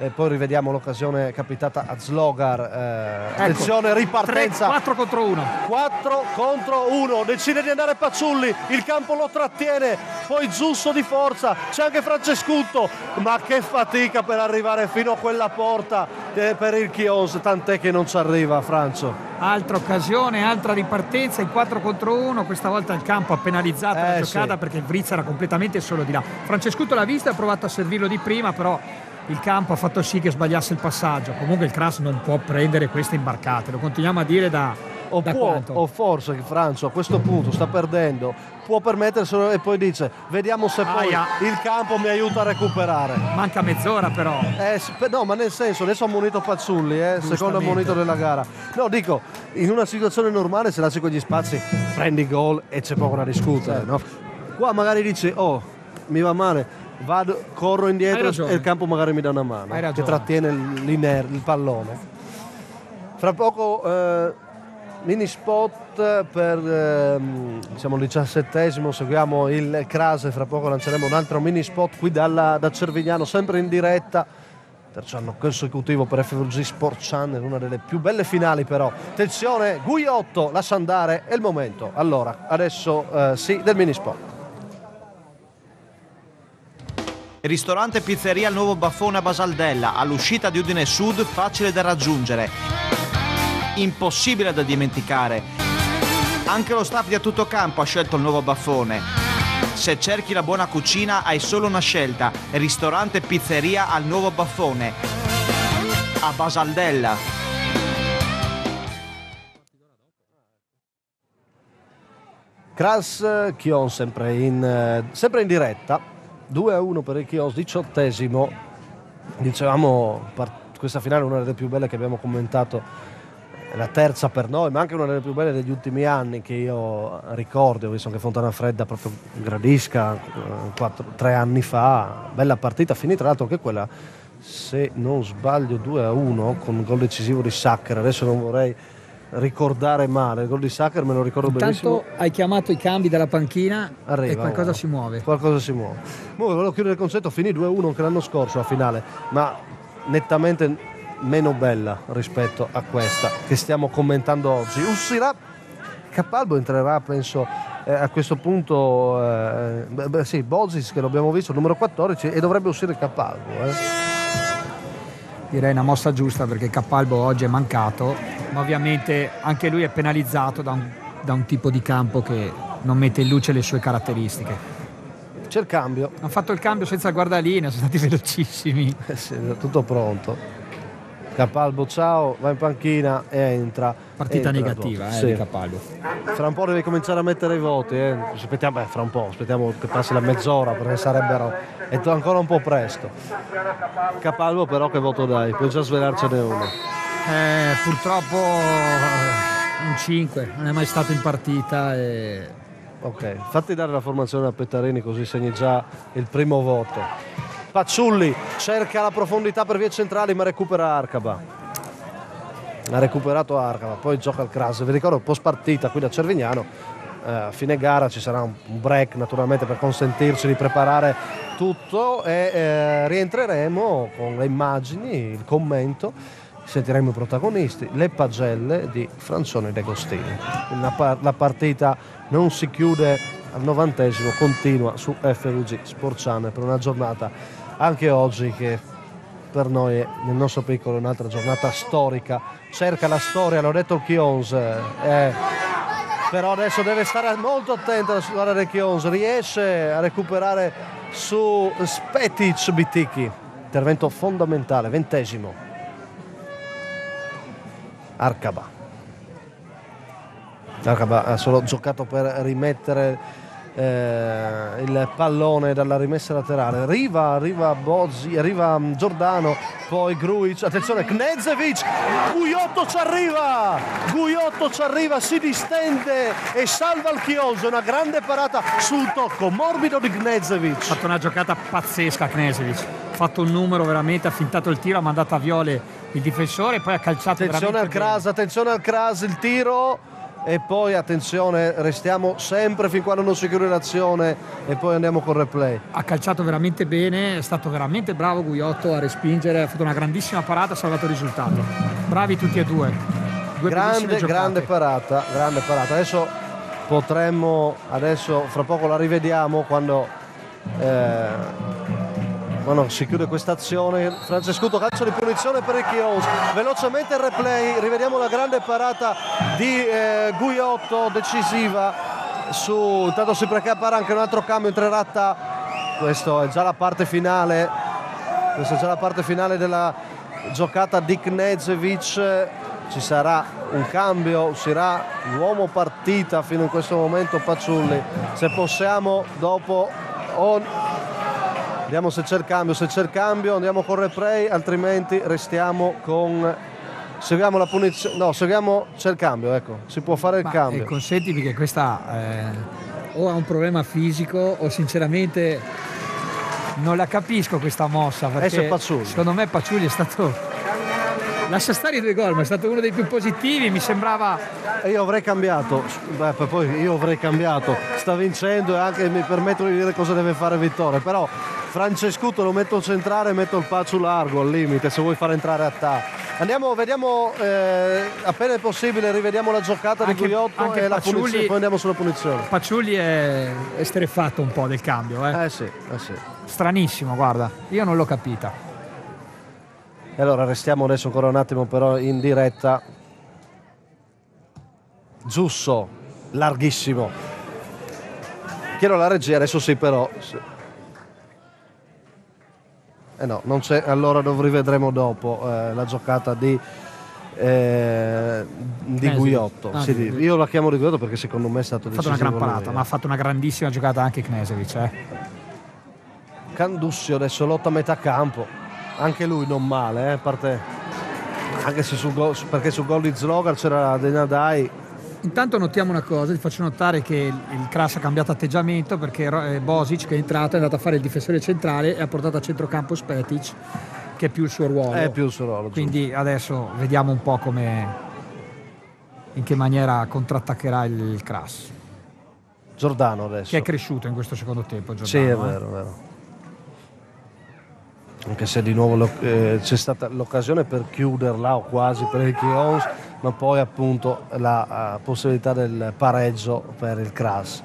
E poi rivediamo l'occasione capitata a Slogar. Eh, attenzione, ripartenza. 4 contro 1. 4 contro 1, decide di andare Paciulli, il campo lo trattiene, poi Giusso di forza, c'è anche Francescutto, ma che fatica per arrivare fino a quella porta eh, per il Chios, tant'è che non ci arriva Francio. Altra occasione, altra ripartenza, il 4 contro 1, questa volta il campo ha penalizzato la Eh, giocata sì. perché il Brizza era completamente solo di là. Francescutto l'ha vista ha provato a servirlo di prima, però il campo ha fatto sì che sbagliasse il passaggio. Comunque il Kras non può prendere queste imbarcate, lo continuiamo a dire da, O, da può, quanto? o forse Francio a questo punto sta perdendo, può permetterselo e poi dice vediamo se poi Aia. il campo mi aiuta a recuperare. Manca mezz'ora però. Eh, no, ma nel senso, adesso ha ammonito Pazzulli, eh, secondo ammonito della gara. No, dico, in una situazione normale se lasci quegli spazi, prendi gol e c'è poco da discutere, no? Qua magari dici, oh, mi va male, vado, corro indietro e il campo magari mi dà una mano, che trattiene il pallone. Fra poco eh, mini spot per ehm, diciamo il diciassettesimo, seguiamo il Crase, fra poco lanceremo un altro mini spot qui dalla- da Cervignano, sempre in diretta. Terzo anno consecutivo per FVG Sport Channel, una delle più belle finali però. Attenzione, Guiotto, lascia andare, è il momento. Allora, adesso eh, sì, del mini spot. Ristorante Pizzeria Il Nuovo Baffone a Basaldella, all'uscita di Udine Sud, facile da raggiungere. Impossibile da dimenticare. Anche lo staff di A Tutto Campo ha scelto il nuovo baffone. Se cerchi la buona cucina hai solo una scelta, ristorante Pizzeria al Nuovo Baffone. A Basaldella. Kras Chion sempre in, eh, sempre in diretta 2 a 1 per il Chios diciottesimo. Dicevamo questa finale è una delle più belle che abbiamo commentato la terza per noi ma anche una delle più belle degli ultimi anni che io ricordo. Ho visto anche Fontana Fredda proprio gradisca eh, quattro- tre anni fa. Bella partita finita tra l'altro anche quella se non sbaglio 2 a 1 con gol decisivo di Sacker adesso non vorrei ricordare male il gol di Sacker me lo ricordo benissimo Intanto hai chiamato i cambi dalla panchina Arriva, e qualcosa ora. si muove. Qualcosa si muove. Muove, volevo chiudere il concetto, finì 2-1 anche l'anno scorso la finale, ma nettamente meno bella rispetto a questa che stiamo commentando oggi. Uscirà, Capalbo entrerà penso eh, a questo punto, eh, beh, sì, Bozis che l'abbiamo visto, numero 14 e dovrebbe uscire Capalbo. eh. Direi una mossa giusta perché Cappalbo oggi è mancato, ma ovviamente anche lui è penalizzato da un, da un tipo di campo che non mette in luce le sue caratteristiche. C'è il cambio, Hanno fatto il cambio senza guardaline, sono stati velocissimi. Eh sì, tutto pronto. Capalbo ciao, va in panchina e entra. Partita entra negativa eh, Sì. di Cappalbo. Fra un po' devi cominciare a mettere i voti, eh. aspettiamo, beh, fra un po', aspettiamo che passi la mezz'ora perché sarebbero. È ancora un po' presto. Capalbo però che voto dai? Puoi già svelarcene uno. Eh, purtroppo eh, un 5, non è mai stato in partita e Ok, fatti dare la formazione a Pettarini così segni già il primo voto. Paciulli cerca la profondità per vie centrali ma recupera Arcaba. Ha recuperato Arcaba poi gioca il Cras vi ricordo post partita qui da Cervignano eh, a fine gara ci sarà un break naturalmente per consentirci di preparare tutto e eh, rientreremo con le immagini il commento. Sentiremo i protagonisti, le pagelle di Franzone De Agostini. La partita non si chiude al novantesimo, continua su FVG Sport Channel per una giornata anche oggi che per noi nel nostro piccolo è un'altra giornata storica. Cerca la storia, l'ho detto Chions, eh, però adesso deve stare molto attento alla squadra Chions, riesce a recuperare su Spetic Bitiki, intervento fondamentale, ventesimo. Arcaba. Ha solo giocato per rimettere eh, il pallone dalla rimessa laterale. Arriva, arriva Bozzi, arriva mm, Giordano, poi Gruic, attenzione Knezevic, Guiotto ci arriva, Guiotto ci arriva, si distende e salva il Chioso, una grande parata sul tocco morbido di Knezevic. Ha fatto una giocata pazzesca Knezevic, ha fatto un numero veramente, ha fintato il tiro, ha mandato a viole il difensore, poi ha calciato attenzione al Kras, attenzione al Kras, il tiro e poi attenzione restiamo sempre fin quando non si chiude l'azione e poi andiamo con il replay. Ha calciato veramente bene è stato veramente bravo Guiotto a respingere ha fatto una grandissima parata ha salvato il risultato. Bravi tutti e due, due grande, grande parata grande parata. Adesso potremmo adesso fra poco la rivediamo quando eh, quando si chiude questa azione. Francescuto calcio di punizione per il Chios. Velocemente il replay. Rivediamo la grande parata di eh, Guiotto decisiva su intanto si prepara anche un altro cambio entre Ratta. Questa è già la parte finale. Questa è già la parte finale della giocata di Knezevic. Ci sarà un cambio, uscirà l'uomo partita fino in questo momento Paciulli se possiamo dopo on Vediamo se c'è il cambio, se c'è il cambio. Andiamo con replay, altrimenti restiamo con... Seguiamo la punizione, no, seguiamo, c'è il cambio, ecco, si può fare il Ma, cambio. Eh, consentimi che questa eh, o ha un problema fisico o sinceramente non la capisco questa mossa perché secondo me Paciulli è stato lascia stare i due gol ma è stato uno dei più positivi mi sembrava io avrei cambiato beh, poi io avrei cambiato sta vincendo e anche mi permetto di dire cosa deve fare Vittorio però Francescuto lo metto centrale e metto il Pacciu largo al limite se vuoi far entrare a ta. Andiamo, vediamo eh, appena è possibile, rivediamo la giocata anche, di Guiotto e la punizione, poi andiamo sulla punizione. Pacciulli è estrefatto un po' del cambio. Eh, eh sì, eh sì. Stranissimo, guarda, io non l'ho capita. E allora restiamo adesso ancora un attimo però in diretta. Giusso, larghissimo. Chiedo la regia, adesso sì però eh no, non c'è, allora lo rivedremo dopo eh, la giocata di, eh, di eh, Guiotto. Ah, sì. Io la chiamo di Guiotto perché secondo me è stato decisivo. Ha fatto una gran parata, ma ha fatto una grandissima giocata anche Knesevic. Eh. Candussio adesso lotta a metà campo, anche lui non male, eh, parte, anche se su, perché su gol di Zlogar c'era Denadai Intanto notiamo una cosa, ti faccio notare che il Crash ha cambiato atteggiamento perché eh, Bosic che è entrato è andato a fare il difensore centrale e ha portato a centrocampo Spetic che è più il suo ruolo. È più il suo ruolo. Quindi giusto. adesso vediamo un po' come in che maniera contrattaccherà il Crash. Giordano adesso. Che è cresciuto in questo secondo tempo. Giordano, sì, è vero, è vero. Anche se di nuovo eh, c'è stata l'occasione per chiuderla o quasi per il Chions ma poi appunto la uh, possibilità del pareggio per il Kras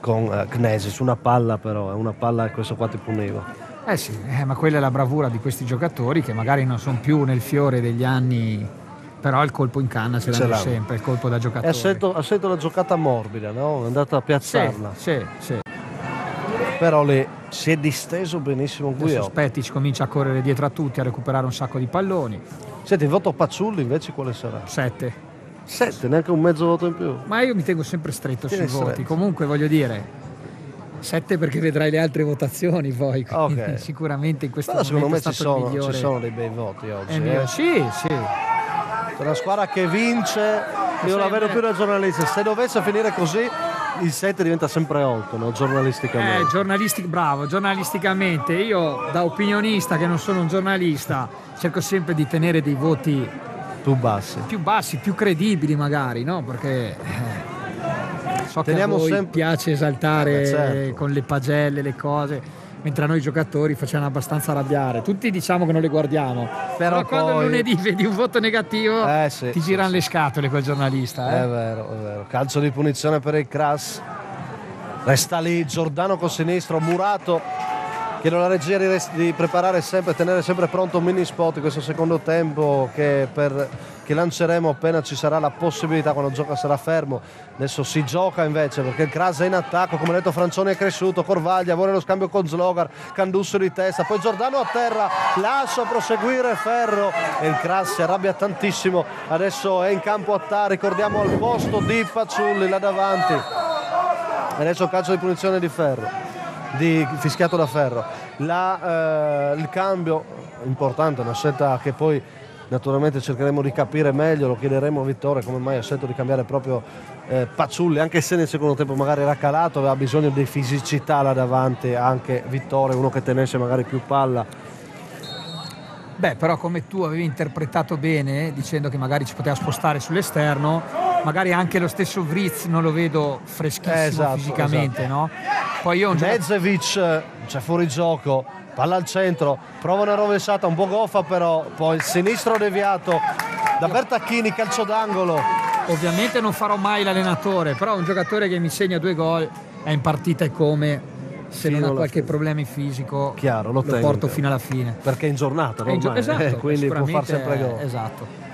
con uh, Knesi su una palla però, è una palla che questo qua ti puniva. Eh sì, eh, ma quella è la bravura di questi giocatori che magari non sono più nel fiore degli anni, però il colpo in canna ce, l'hanno sempre, il colpo da giocatore. Ha scelto la giocata morbida, no? È andata a piazzarla. Sì, sì, sì. Però lì si è disteso benissimo Guiotto. Spetic comincia a correre dietro a tutti, a recuperare un sacco di palloni. Senti, il voto Pazzulli invece quale sarà? Sette. Sette, neanche un mezzo voto in più. Ma io mi tengo sempre stretto Tieni sui stretto. voti. Comunque voglio dire, sette perché vedrai le altre votazioni poi. Okay. Sicuramente in questo Però momento secondo me ci sono, ci sono, dei bei voti oggi. Eh. Sì, sì. C'è una squadra che vince, io la vedo più da giornalista. Se dovesse finire così, il 7 diventa sempre 8, no? giornalisticamente. Eh, giornalistic, bravo, giornalisticamente. Io da opinionista che non sono un giornalista cerco sempre di tenere dei voti più bassi, più, bassi, più credibili magari, no? Perché eh, so Teniamo che a voi sempre... piace esaltare eh, certo. con le pagelle, le cose mentre a noi giocatori facevano abbastanza arrabbiare. Tutti diciamo che non le guardiamo, però, però poi... quando lunedì vedi un voto negativo eh, sì, ti girano sì, le scatole quel giornalista. Eh? È vero, è vero. Calcio di punizione per il Crass. Resta lì Giordano con sinistro, Murato chiedo alla regia di, di preparare sempre, tenere sempre pronto un mini spot questo secondo tempo che, per, che, lanceremo appena ci sarà la possibilità quando il gioco sarà fermo. Adesso si gioca invece perché il Kras è in attacco, come ha detto Francioni è cresciuto, Corvaglia vuole lo scambio con Slogar, Candusso di testa, poi Giordano a terra, lascia proseguire Ferro e il Kras si arrabbia tantissimo, adesso è in campo a Ta, ricordiamo al posto di Paciulli là davanti. Adesso calcio di punizione di Ferro di fischiato da ferro. La, eh, il cambio importante, una scelta che poi naturalmente cercheremo di capire meglio, lo chiederemo a Vittorio come mai ha scelto di cambiare proprio eh, Paciulli, anche se nel secondo tempo magari era calato, aveva bisogno di fisicità là davanti, anche Vittorio, uno che tenesse magari più palla. Beh, però come tu avevi interpretato bene, dicendo che magari ci poteva spostare sull'esterno, magari anche lo stesso Vritz non lo vedo freschissimo esatto, fisicamente, esatto. no? Poi io Medzevic c'è fuori gioco, palla al centro, prova una rovesciata un po' goffa però, poi il sinistro deviato da Bertacchini, calcio d'angolo. Ovviamente non farò mai l'allenatore, però un giocatore che mi segna due gol è in partita e come se non ha qualche problema fisico Chiaro, lo, lo porto fino alla fine. Perché è in giornata, no? Gio- esatto, eh, quindi può far sempre gol. Esatto.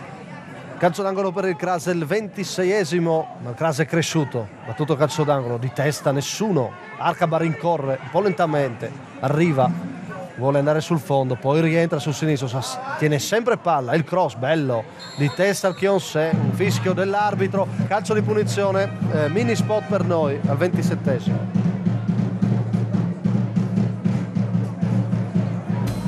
Calcio d'angolo per il Kras, il 26esimo, ma il Kras è cresciuto, battuto calcio d'angolo, di testa nessuno, Arcaba rincorre un po' lentamente, arriva, vuole andare sul fondo, poi rientra sul sinistro, tiene sempre palla, il cross bello, di testa al Chionse, un fischio dell'arbitro, calcio di punizione, eh, mini spot per noi al 27esimo.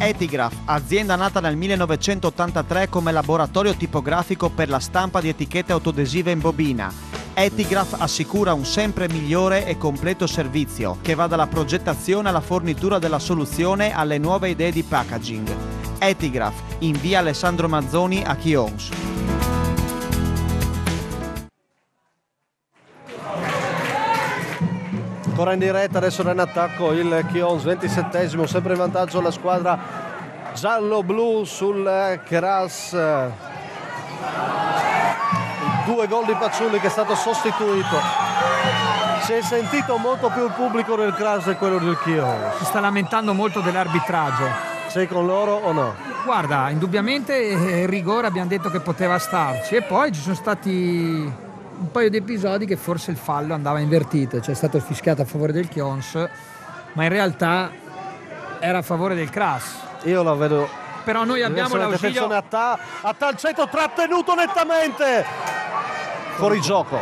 Etigraph, azienda nata nel 1983 come laboratorio tipografico per la stampa di etichette autodesive in bobina. Etigraph assicura un sempre migliore e completo servizio che va dalla progettazione alla fornitura della soluzione alle nuove idee di packaging. Etigraph in via Alessandro Mazzoni a Chions. Ancora in diretta adesso era in attacco il Chions 27esimo sempre in vantaggio la squadra giallo-blu sul Keras. Due gol di Pacciulli che è stato sostituito. Si è sentito molto più il pubblico del Kras e quello del Chions si sta lamentando molto dell'arbitraggio. Sei con loro o no? Guarda, indubbiamente il eh, rigore abbiamo detto che poteva starci e poi ci sono stati un paio di episodi che forse il fallo andava invertito, cioè è stato fischiato a favore del Chions, ma in realtà era a favore del Kras. Io la vedo. Però noi abbiamo l'ausilio. A, ta, a tal centro trattenuto nettamente. Fuori gioco.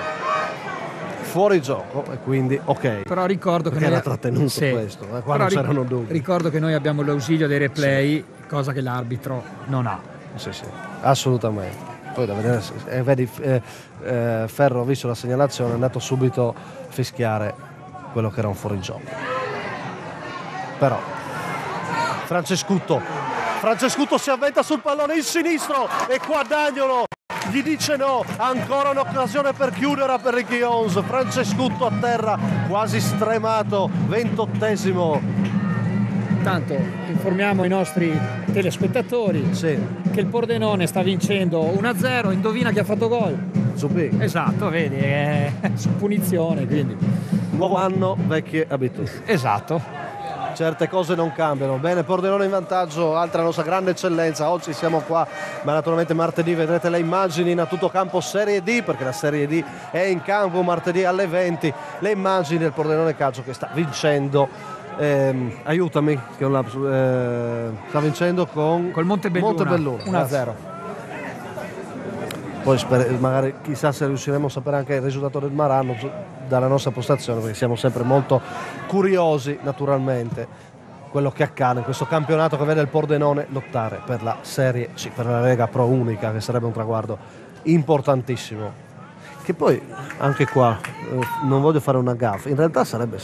Fuori gioco e quindi ok. Però ricordo Perché che noi... era trattenuto sì. questo, eh, qua non c'erano dubbi. Ricordo che noi abbiamo l'ausilio dei replay, sì. cosa che l'arbitro non ha. Sì, sì, assolutamente poi da vedere eh, vedi eh, eh, Ferro ha visto la segnalazione è andato subito a fischiare quello che era un fuorigioco. Però Francescutto Francescutto si avventa sul pallone in sinistro e qua Dagnolo gli dice no, ancora un'occasione per chiudere per Ricky Jones, Francescutto a terra, quasi stremato, ventottesimo Intanto informiamo i nostri telespettatori sì. che il Pordenone sta vincendo 1-0, indovina chi ha fatto gol? Zuppi. Esatto, vedi, è su punizione quindi. Nuovo anno, vecchie abitudini. Esatto. Certe cose non cambiano. Bene, Pordenone in vantaggio, altra nostra grande eccellenza. Oggi siamo qua, ma naturalmente martedì vedrete le immagini in a tutto campo Serie D, perché la Serie D è in campo martedì alle 20. Le immagini del Pordenone Calcio che sta vincendo eh, aiutami, che un lapsus, eh, sta vincendo con col Montebelluna, Montebelluna 1-0. Poi sper- magari chissà se riusciremo a sapere anche il risultato del Marano dalla nostra postazione, perché siamo sempre molto curiosi naturalmente quello che accade in questo campionato che vede il Pordenone lottare per la Serie C, per la Lega Pro Unica, che sarebbe un traguardo importantissimo. Che poi anche qua eh, non voglio fare una gaffa, in realtà sarebbe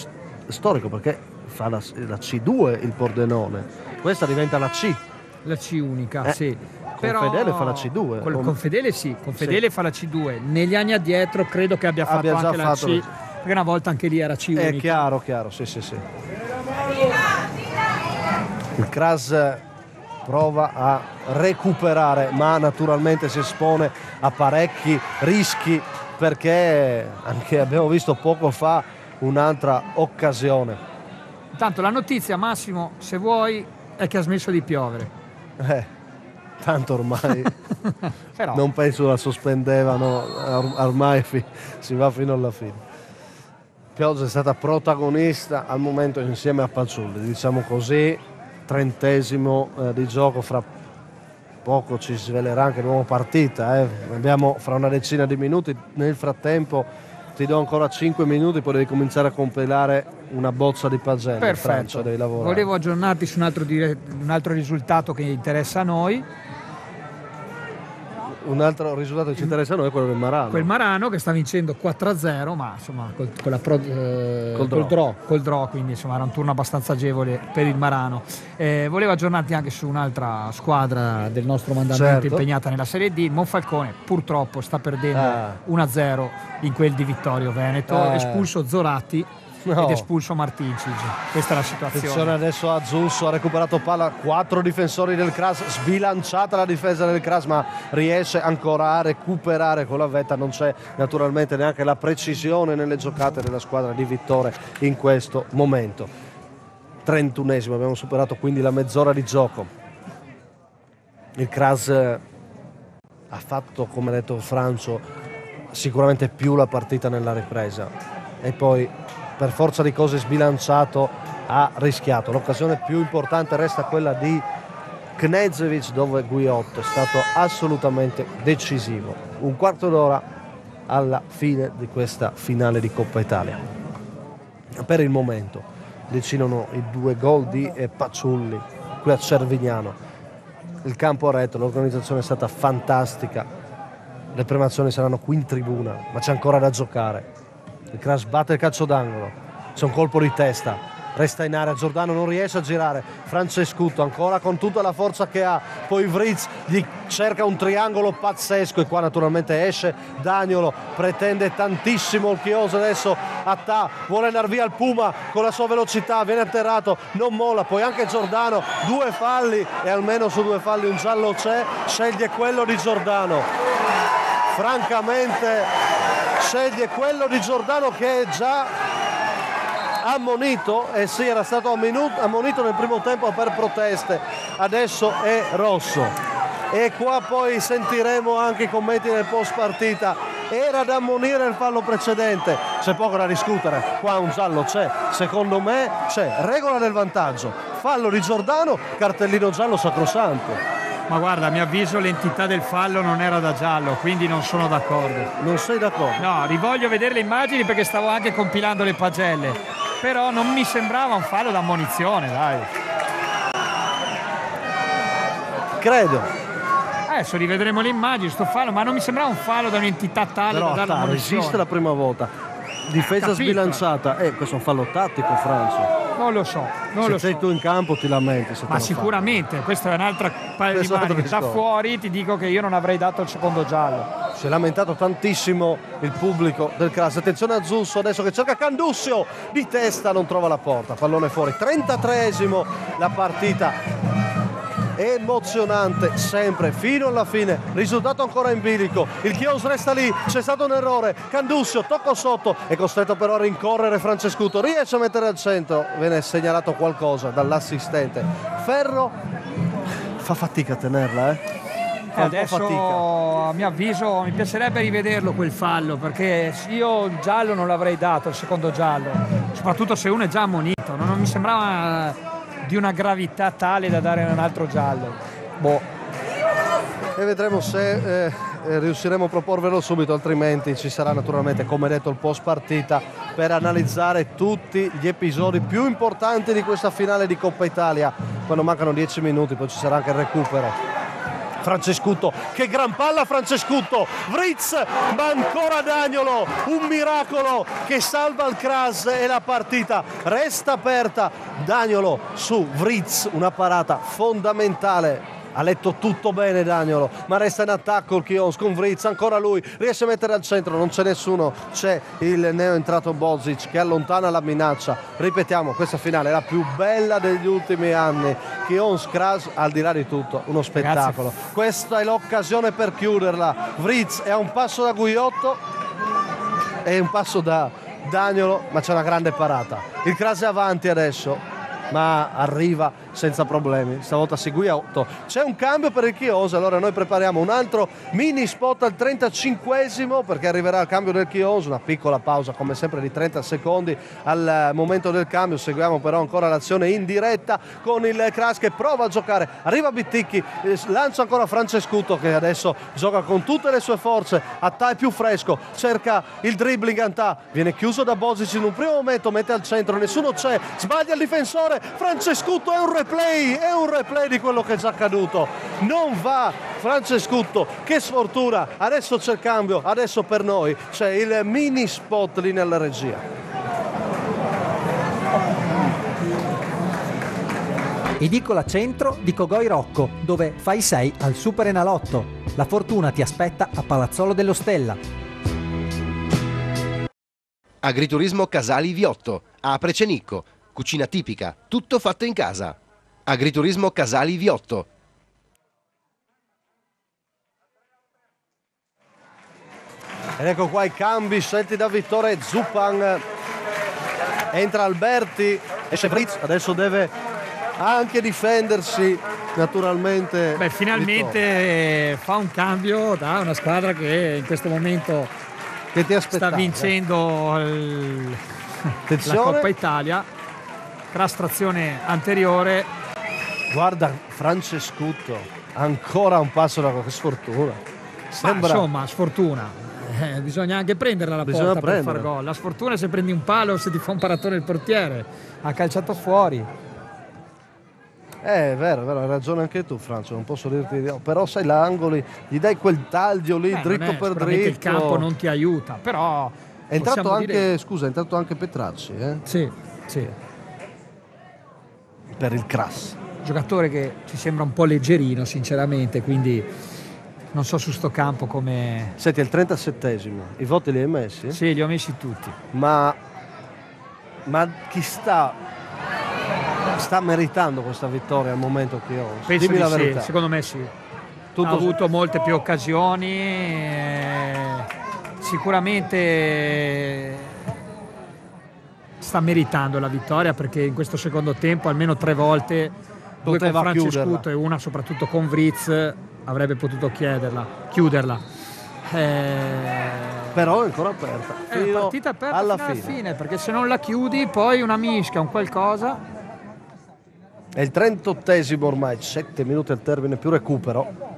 storico perché fa la, la C2 il Pordenone, questa diventa la C. La C unica, Eh, sì. Confedele fa la C2. Con, O- Confedele sì, Confedele fa la C2. Negli anni addietro credo che abbia fatto Abbia anche la fatto C, la- perché una volta anche lì era C È unica. chiaro, chiaro, sì, sì, sì. Il Kras prova a recuperare, ma naturalmente si espone a parecchi rischi perché anche abbiamo visto poco fa un'altra occasione. Intanto la notizia, Massimo, se vuoi, è che ha smesso di piovere. Eh, tanto ormai Però non penso la sospendevano, or- ormai si va fino alla fine. Pioggia è stata protagonista al momento insieme a Paciulli, diciamo così, trentesimo eh, di gioco, fra poco ci svelerà anche nuova partita, eh. abbiamo fra una decina di minuti, nel frattempo ti do ancora 5 minuti, poi devi cominciare a compilare una bozza di pagelle, perfetto. Francia, devi lavorare. Volevo aggiornarti su un altro, dire- un altro risultato che interessa a noi. Un altro risultato che ci interessa a noi è quello del Marano. Quel Marano che sta vincendo 4-0, ma insomma col, pro- eh, Col col draw. draw, col draw, quindi insomma era un turno abbastanza agevole per il Marano. Eh, volevo aggiornarti anche su un'altra squadra del nostro mandamento Certo. impegnata nella Serie D. Monfalcone purtroppo sta perdendo Ah. 1-0 in quel di Vittorio Veneto, Eh. espulso Zoratti No. ed espulso Martincic. Questa è la Attenzione situazione. adesso a Zulso, ha recuperato palla, quattro difensori del Kras, sbilanciata la difesa del Kras ma riesce ancora a recuperare con la vetta, non c'è naturalmente neanche la precisione nelle giocate della squadra di Vittore in questo momento. 31esimo, abbiamo superato quindi la mezz'ora di gioco. Il Kras eh, ha fatto, come ha detto Francio, sicuramente più la partita nella ripresa e poi per forza di cose sbilanciato ha rischiato. L'occasione più importante resta quella di Knezevic dove Guiot è stato assolutamente decisivo. Un quarto d'ora alla fine di questa finale di Coppa Italia. Per il momento decidono i due gol di eh, Paciulli qui a Cervignano. Il campo a retro, l'organizzazione è stata fantastica. Le premazioni saranno qui in tribuna, ma c'è ancora da giocare. Il Crash batte il calcio d'angolo, c'è un colpo di testa, resta in area, Giordano non riesce a girare, Francescuto ancora con tutta la forza che ha, poi Vritz gli cerca un triangolo pazzesco e qua naturalmente esce Dagnolo, pretende tantissimo il Chioso adesso Attà, vuole andare via il Puma con la sua velocità, viene atterrato, non molla, poi anche Giordano, due falli e almeno su due falli un giallo c'è, sceglie quello di Giordano francamente sceglie quello di Giordano che è già ammonito e sì era stato ammonito nel primo tempo per proteste adesso è rosso. E qua poi sentiremo anche i commenti del post partita. Era da ammonire il fallo precedente. C'è poco da discutere. Qua un giallo c'è. Secondo me c'è regola del vantaggio. Fallo di Giordano cartellino giallo sacrosanto Ma guarda, a mio avviso l'entità del fallo non era da giallo, quindi non sono d'accordo. non sei d'accordo? No, rivoglio vedere le immagini perché stavo anche compilando le pagelle. Però non mi sembrava un fallo da ammonizione, dai. credo Adesso rivedremo le immagini, sto fallo, ma non mi sembrava un fallo da un'entità tale Però da dare Attaro l'ammonizione. esiste la prima volta. Difesa Capito. sbilanciata. Eh, questo è un fallo tattico, Francio. Non lo so, non se lo sei so. tu in campo ti lamenti. Ma lo fanno. sicuramente, questa è un'altra paio di un altro maniche. Da fuori ti dico che io non avrei dato il secondo giallo. Si è lamentato tantissimo il pubblico del Cras. Attenzione a Zusso adesso che cerca Candussio. Di testa non trova la porta. Pallone fuori. 33esimo la partita. Emozionante sempre fino alla fine. Risultato ancora in bilico. Il Chios resta lì. C'è stato un errore. Candussio tocco sotto. È costretto però a rincorrere Francescuto. Riesce a mettere al centro. Viene segnalato qualcosa dall'assistente. Ferro fa fatica a tenerla, eh. Fa Adesso fatica. a mio avviso mi piacerebbe rivederlo quel fallo perché io il giallo non l'avrei dato, il secondo giallo, soprattutto se uno è già ammonito, non mi sembrava di una gravità tale da dare un altro giallo. Boh, e vedremo se eh, eh, riusciremo a proporvelo subito, altrimenti ci sarà naturalmente, come detto, il post partita per analizzare tutti gli episodi più importanti di questa finale di Coppa Italia. Quando mancano 10 minuti, poi ci sarà anche il recupero. Francescutto, che gran palla Francescutto, Vritz, ma ancora Dagnolo, un miracolo che salva il Kras e la partita resta aperta. Dagnolo su Vritz, una parata fondamentale ha letto tutto bene Dagnolo, ma resta in attacco il Chions con Vritz, ancora lui, riesce a mettere al centro, non c'è nessuno, c'è il neo entrato Bozic che allontana la minaccia. Ripetiamo, questa finale è la più bella degli ultimi anni. Chions Kras, al di là di tutto, uno spettacolo. Grazie. Questa è l'occasione per chiuderla. Vritz è a un passo da Guiotto, è un passo da Dagnolo, ma c'è una grande parata. Il Kras è avanti adesso, ma arriva senza problemi. Stavolta segui a 8. C'è un cambio per il Chiosa, allora noi prepariamo un altro mini spot al 35esimo perché arriverà il cambio del Chiosa, una piccola pausa come sempre di 30 secondi al momento del cambio. Seguiamo però ancora l'azione in diretta con il Kras che prova a giocare. Arriva Bitticchi, eh, lancia ancora Francescuto che adesso gioca con tutte le sue forze. Attà è più fresco, cerca il dribbling Antà, viene chiuso da Bosic in un primo momento, mette al centro, nessuno c'è, sbaglia il difensore, Francescuto è un replay, è un replay di quello che è già accaduto. Non va Francescutto, che sfortuna. Adesso c'è il cambio, adesso per noi c'è il mini spot lì nella regia. Edicola Centro di Cogoi Rocco, dove fai 6 al Super Enalotto. La fortuna ti aspetta a Palazzolo dello Stella. Agriturismo Casali Viotto, a Precenicco cucina tipica, tutto fatto in casa. Agriturismo Casali Viotto. Ed ecco qua i cambi scelti da Vittore Zupan. Entra Alberti, esce Fritz, adesso deve anche difendersi naturalmente. Beh, finalmente fa un cambio da una squadra che in questo momento sta vincendo il, la Coppa Italia trastrazione anteriore. Guarda Francescutto, ancora un passo da qualche sfortuna. Sembra... Ma insomma, sfortuna. Eh, bisogna anche prenderla la bisogna porta prendere. per far gol. La sfortuna è se prendi un palo o se ti fa un paratone il portiere. Ha calciato fuori. Eh, è vero, è vero, hai ragione anche tu, Francio. Non posso dirti di no. Però sai, l'angoli, gli dai quel taglio lì, Beh, dritto per dritto. il campo non ti aiuta, però. È entrato anche, dire... scusa, è entrato anche Petracci, eh? Sì, sì per il Crass. Giocatore che ci sembra un po' leggerino sinceramente, quindi non so su sto campo come... Senti, il 37esimo, i voti li hai messi? Sì, li ho messi tutti. Ma, ma chi sta, sta meritando questa vittoria al momento che ho? Penso Dimmi la verità. Sì, secondo me sì. Tutto ha avuto molte più occasioni, eh, sicuramente sta meritando la vittoria perché in questo secondo tempo almeno tre volte due con Francescuto e una soprattutto con Vritz avrebbe potuto chiederla, chiuderla. Eh... Però è ancora aperta. È una partita aperta alla fine. alla fine. perché se non la chiudi poi una mischia, un qualcosa. È il 38esimo ormai, 7 minuti al termine più recupero.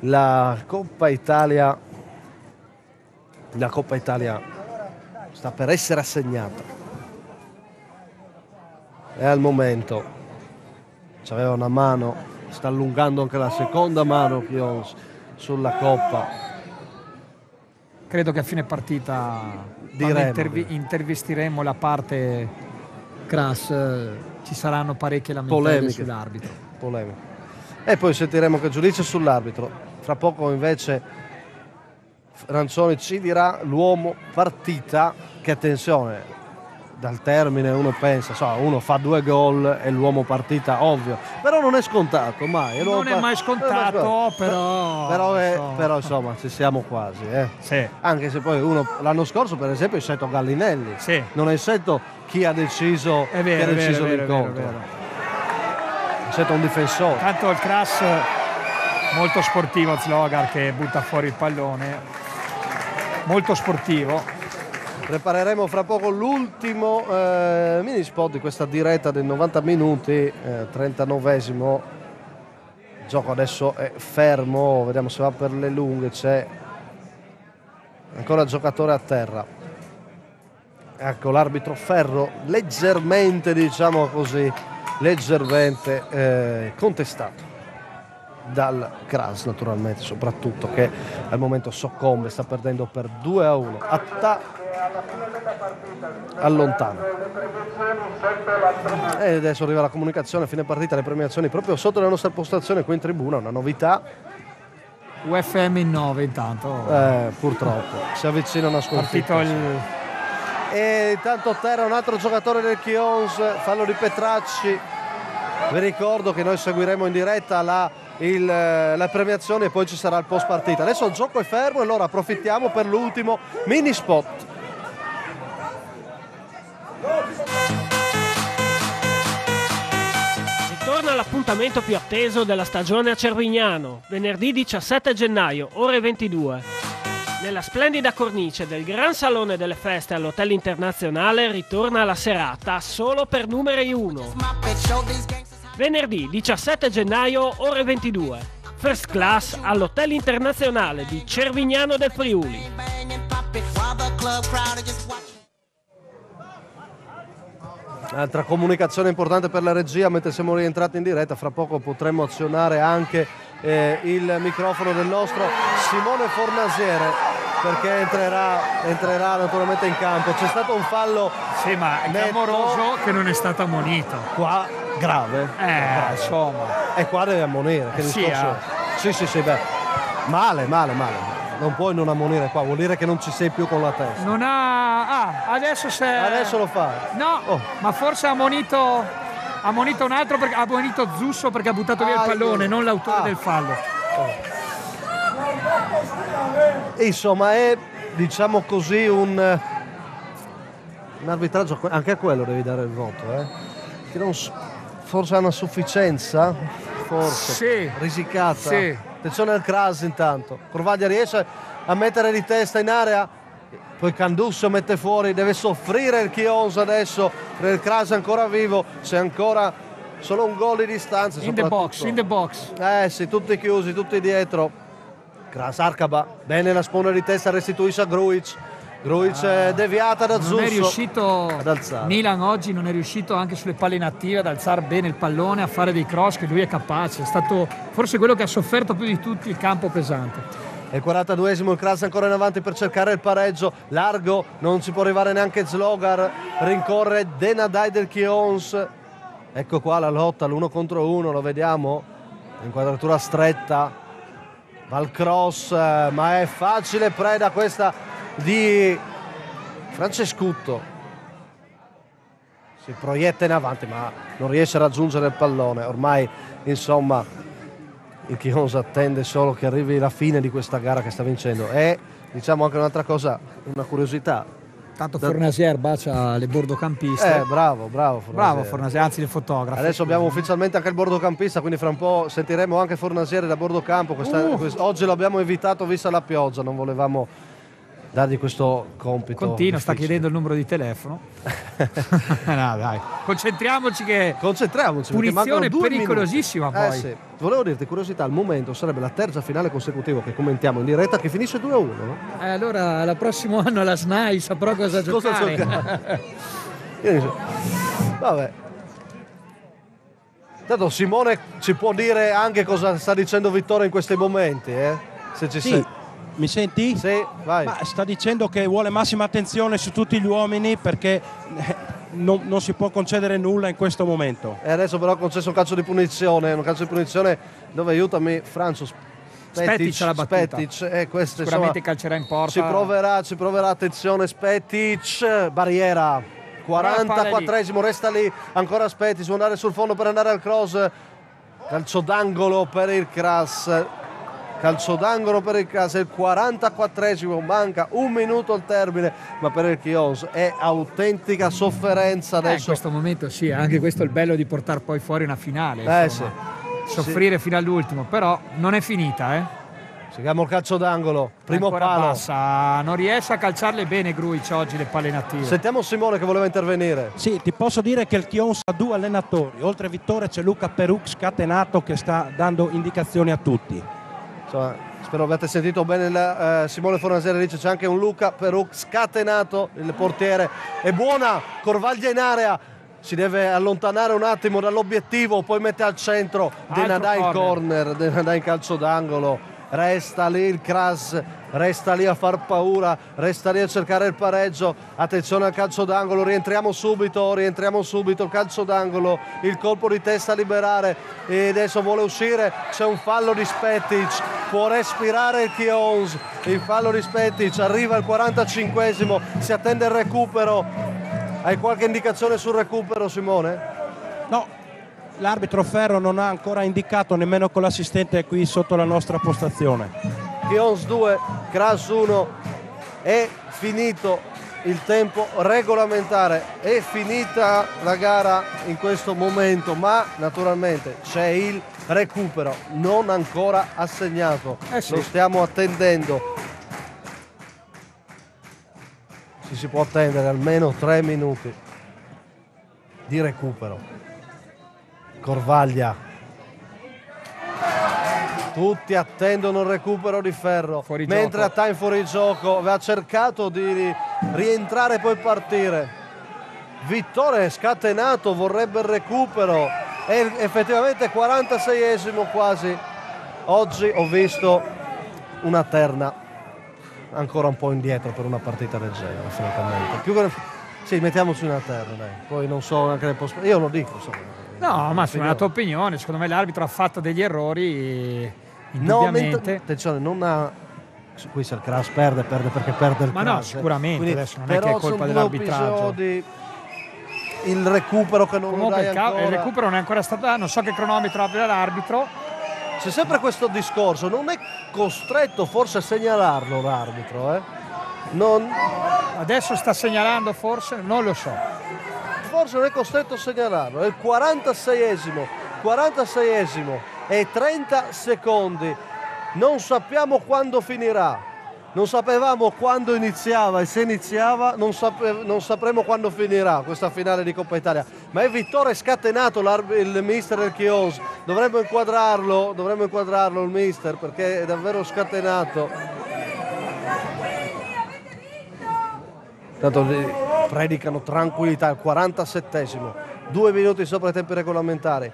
La Coppa Italia la Coppa Italia sta per essere assegnata e al momento c'aveva una mano, sta allungando anche la seconda mano Chions sulla coppa. Credo che a fine partita intervi- intervistiremo la parte crash, ci saranno parecchie lamentele sull'arbitro. Polemiche. E poi sentiremo che giudizio sull'arbitro. Fra poco invece Rancioni ci dirà l'uomo partita che attenzione dal termine uno pensa, so, uno fa due gol e l'uomo partita, ovvio, però non è scontato mai. Non è mai scontato, però... Però, è, so. però, insomma ci siamo quasi. Eh. Sì. Anche se poi uno, l'anno scorso per esempio è scelto Gallinelli, sì. non è scelto chi ha deciso, è vero, chi ha deciso vero, l'incontro. È scelto un difensore. Tanto il crash molto sportivo Zlogar che butta fuori il pallone, molto sportivo Prepareremo fra poco l'ultimo eh, mini spot di questa diretta dei 90 minuti, eh, 39esimo. Il gioco adesso è fermo, vediamo se va per le lunghe, c'è ancora giocatore a terra. Ecco l'arbitro Ferro leggermente, diciamo così, leggermente eh, contestato dal Gras naturalmente soprattutto che al momento soccombe sta perdendo per 2 a 1 Atta allontana e adesso arriva la comunicazione fine partita le premiazioni proprio sotto la nostra postazione qui in tribuna una novità. UFM in 9 intanto. eh, purtroppo si avvicina una sconfitta. Il... e intanto terra un altro giocatore del Chions fallo di Petracci. Vi ricordo che noi seguiremo in diretta la, il, la premiazione e poi ci sarà il post partita. Adesso il gioco è fermo e allora approfittiamo per l'ultimo mini spot Ritorna l'appuntamento più atteso della stagione a Cervignano, venerdì 17 gennaio, ore 22. Nella splendida cornice del Gran Salone delle Feste all'Hotel Internazionale ritorna la serata solo per numeri 1. Venerdì 17 gennaio, ore 22. First class all'Hotel Internazionale di Cervignano del Friuli. Altra comunicazione importante per la regia, mentre siamo rientrati in diretta, fra poco potremo azionare anche eh, il microfono del nostro Simone Fornasiere perché entrerà, entrerà naturalmente in campo. C'è stato un fallo Sì, ma è netto, clamoroso che non è stato ammonito. qua grave Eh, insomma. e qua deve ammonire. Che Sì, discorso è? Sì, sì, sì, beh. Male, male, male. Non puoi non ammonire qua, vuol dire che non ci sei più con la testa. Non ha... Ah, adesso se... Adesso lo fa. No, Oh. ma forse ha ammonito... Ha ammonito un altro perché ha ammonito Zusso perché ha buttato via Ah, il pallone, io- non l'autore ah. del fallo. E insomma è, diciamo così, un, eh, un arbitraggio, anche a quello devi dare il voto. Eh? Che non forse ha una sufficienza, forse, Sì. risicata. Sì. Attenzione al Kras intanto. Corvaglia riesce a mettere di testa in area, poi Candusso mette fuori, deve soffrire il Chions adesso, il Kras è ancora vivo, c'è ancora solo un gol di distanza. In the box, in the box. Eh sì, tutti chiusi, tutti dietro. Kras Arcaba, bene la spona di testa, restituisce a Gruic. Gruic è deviata da Zusso. Non è riuscito. Milan oggi non è riuscito anche sulle palle inattive ad alzare bene il pallone, a fare dei cross che lui è capace. È stato forse quello che ha sofferto più di tutti il campo pesante. È il 42esimo, il Kras ancora in avanti per cercare il pareggio. Largo, non ci può arrivare neanche Slogar. Rincorre Denadai del Chions. Ecco qua la lotta, l'uno contro uno, lo vediamo. Inquadratura stretta. Va il cross, eh, ma è facile preda questa di Francescutto. Si proietta in avanti, ma non riesce a raggiungere il pallone. Ormai, insomma, il Chions attende solo che arrivi la fine di questa gara che sta vincendo. E diciamo anche un'altra cosa, una curiosità. Tanto Fornasier bacia le bordocampiste. Eh, bravo, bravo. Fornasieri. Bravo Fornasier, anzi le fotografi. Adesso abbiamo ufficialmente anche il bordocampista, quindi fra un po' sentiremo anche Fornasiere da bordocampo. Questa- Uh. quest- oggi l'abbiamo evitato vista la pioggia, non volevamo dargli questo compito. Continua, sta difficile. chiedendo il numero di telefono. no, dai. Concentriamoci che Concentriamoci. Punizione pericolosissima minuti. poi. Eh sì. Volevo dirti, curiosità, al momento sarebbe la terza finale consecutiva che commentiamo in diretta che finisce 2-1. no? Eh, allora al prossimo anno la SNAI saprà cosa Cosa giocare. giocare? Io dico, Vabbè. Tanto Simone ci può dire anche cosa sta dicendo Vittorio in questi momenti, eh? Se ci Sì, sei. Mi senti? Sì, vai. Ma sta dicendo che vuole massima attenzione su tutti gli uomini perché eh, non, non si può concedere nulla in questo momento. E adesso però ha concesso un calcio di punizione, un calcio di punizione dove aiutami Francio Spetic alla battuta. Spetic, eh, questo, Sicuramente insomma, calcerà in porta. Ci proverà, ci proverà, attenzione Spetic, barriera, 44esimo, resta lì, ancora Spetic, può andare sul fondo per andare al cross, calcio d'angolo per il Kras, calcio d'angolo per il è il 44esimo, manca un minuto al termine, ma per il Chios è autentica sofferenza Eh, in adesso. questo momento sì, anche questo è il bello di portare poi fuori una finale. Eh, insomma. Soffrire fino all'ultimo, però non è finita, eh. Seguiamo il calcio d'angolo, primo Ancora palo. passa, non riesce a calciarle bene Gruic oggi le palle inattive. Sentiamo Simone che voleva intervenire. Sì, ti posso dire che il Chions ha due allenatori. Oltre a Vittore c'è Luca Peruc scatenato che sta dando indicazioni a tutti. Insomma, spero abbiate sentito bene il, eh, Simone Fornasieri dice c'è anche un Luca Peruc scatenato, il portiere. È buona, Corvaglia in area, si deve allontanare un attimo dall'obiettivo, poi mette al centro Denadà in corner, Denadà in calcio d'angolo. Resta lì il Kras, resta lì a far paura, resta lì a cercare il pareggio. Attenzione al calcio d'angolo, rientriamo subito, rientriamo subito, calcio d'angolo, il colpo di testa a liberare e adesso vuole uscire, c'è un fallo di Spetic, può respirare il Kions, il fallo di Spetic, arriva al 45esimo, si attende il recupero. Hai qualche indicazione sul recupero Simone? No, l'arbitro Ferro non ha ancora indicato nemmeno con l'assistente qui sotto la nostra postazione. Kions 2, Kras 1, è finito il tempo regolamentare, è finita la gara in questo momento, ma naturalmente c'è il recupero non ancora assegnato, Eh sì. lo stiamo attendendo. Ci si può attendere almeno tre minuti di recupero. Corvaglia. Tutti attendono il recupero di Ferro, Fuori mentre gioco. a time fuori gioco aveva cercato di rientrare e poi partire. Vittore scatenato, vorrebbe il recupero. È effettivamente 46esimo quasi. Oggi ho visto una terna ancora un po' indietro per una partita del genere, francamente. Più che... Sì, mettiamoci una terna, dai. Poi non so anche le poss- Io lo dico, insomma. No, Massimo, è la tua opinione. Secondo me l'arbitro ha fatto degli errori, No, indubbiamente. mentre- attenzione, non ha. Qui se il Kras perde, perde perché perde il Ma no, Kras. sicuramente, adesso non è che è colpa dell'arbitraggio. episodi, il recupero che non lo Comunque dai il, ca- ancora. il recupero non è ancora stato non so che cronometro abbia l'arbitro. C'è sempre questo discorso, non è costretto forse a segnalarlo l'arbitro, eh? Non- Adesso sta segnalando forse, non lo so. Forse non è costretto a segnalarlo, è il 46esimo, 46esimo e 30 secondi. Non sappiamo quando finirà. Non sapevamo quando iniziava e se iniziava non, sape- non sapremo quando finirà questa finale di Coppa Italia. Ma è Vittore scatenato il mister del Chios. Dovremmo inquadrarlo, dovremmo inquadrarlo il mister perché è davvero scatenato. Tanto predicano tranquillità, al 47esimo, due minuti sopra i tempi regolamentari,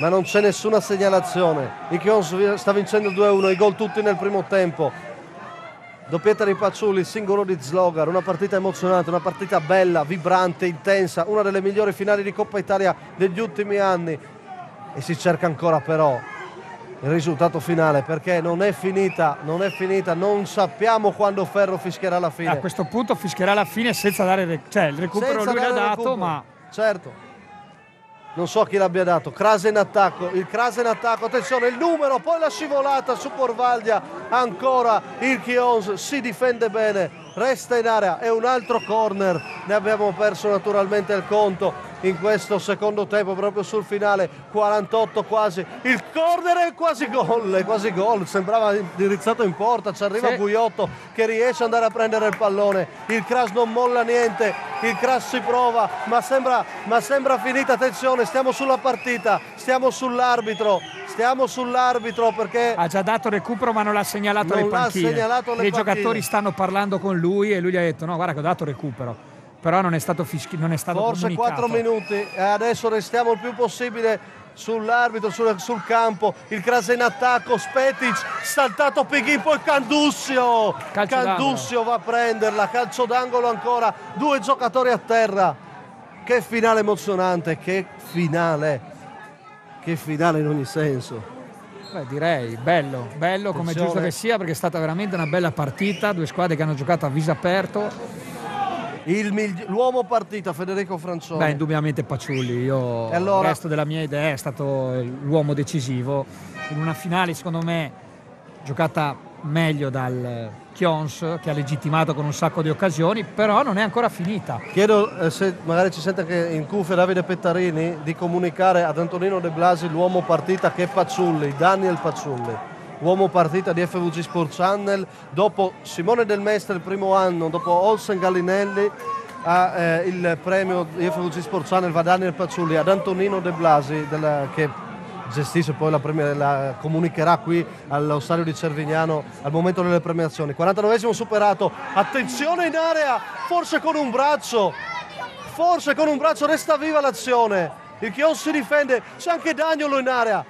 ma non c'è nessuna segnalazione. Il Chions sta vincendo 2-1, i gol tutti nel primo tempo. Doppietta di Paciulli, singolo di Zlogar, una partita emozionante, una partita bella, vibrante, intensa, una delle migliori finali di Coppa Italia degli ultimi anni. E si cerca ancora però il risultato finale perché non è finita, non è finita, non sappiamo quando Ferro fischierà la fine. A questo punto fischierà la fine senza dare re- cioè il recupero Senza lui l'ha dato, recupero. ma Certo. Non so chi l'abbia dato. Crase in attacco. Il Crase in attacco. Attenzione, il numero. Poi la scivolata su Corvaglia. Ancora il Chions si difende bene. Resta in area. E un altro corner. Ne abbiamo perso naturalmente il conto in questo secondo tempo, proprio sul finale. 48 quasi. Il corner è quasi gol. È quasi gol. Sembrava indirizzato in porta. Ci arriva Sì. Guiotto che riesce ad andare a prendere il pallone. Il Kras non molla niente. Il Kras si prova, ma sembra, ma sembra finita. Attenzione, stiamo sulla partita, stiamo sull'arbitro, stiamo sull'arbitro perché ha già dato recupero ma non l'ha segnalato Non alle panchine. segnalato alle I giocatori stanno parlando con lui e lui gli ha detto no guarda che ho dato recupero. Però non è stato, fischi- non è stato forse comunicato. 4 minuti e adesso restiamo il più possibile sull'arbitro, sul, sul campo. Il Kras è in attacco, Spetic, saltato Pighin, poi Candussio. Calcio Candussio va a prenderla, calcio d'angolo ancora, due giocatori a terra. Che finale emozionante, che finale. Che finale in ogni senso. Beh, direi bello, bello come Attenzione. giusto che sia perché è stata veramente una bella partita, due squadre che hanno giocato a viso aperto. Il migli- l'uomo partita Federico Francioni. Beh, indubbiamente Paciulli, io allora- il resto della mia idea è stato l'uomo decisivo. In una finale, secondo me, giocata meglio dal Chions, che ha legittimato con un sacco di occasioni, però non è ancora finita. Chiedo eh, se magari ci sente anche in cuffia Davide Pettarini di comunicare ad Antonino De Blasi l'uomo partita che è Paciulli, Daniel Paciulli. Uomo partita di FVG Sport Channel, dopo Simone Del Mestre il primo anno, dopo Olsen Gallinelli, ha, eh, il premio di FVG Sport Channel va Daniel Paciulli, ad Antonino De Blasi della- che gestisce poi la, premia- la comunicherà qui allo stadio di Cervignano al momento delle premiazioni. 49esimo superato, attenzione in area, forse con un braccio, forse con un braccio resta viva l'azione. Il Chios si difende, c'è anche Dagnolo in area.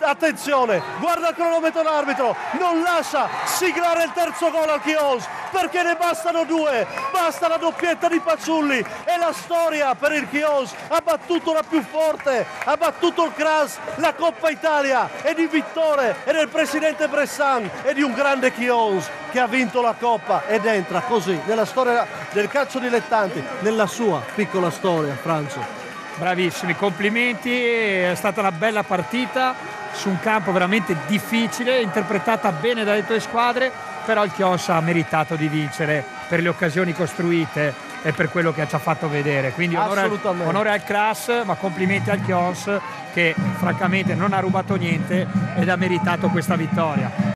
Attenzione, guarda il cronometro l'arbitro, non lascia siglare il terzo gol al Chios perché ne bastano due, basta la doppietta di Paciulli e la storia per il Chios, ha battuto la più forte, ha battuto il Kras, la Coppa Italia e di Vittore e del presidente Bressan e di un grande Chios che ha vinto la Coppa ed entra così nella storia del calcio dilettanti, nella sua piccola storia, Francio. Bravissimi, complimenti, è stata una bella partita su un campo veramente difficile, interpretata bene dalle tue squadre, però il Chios ha meritato di vincere per le occasioni costruite e per quello che ci ha fatto vedere. Quindi onore, al, onore al Crass, ma complimenti al Chios che francamente non ha rubato niente ed ha meritato questa vittoria.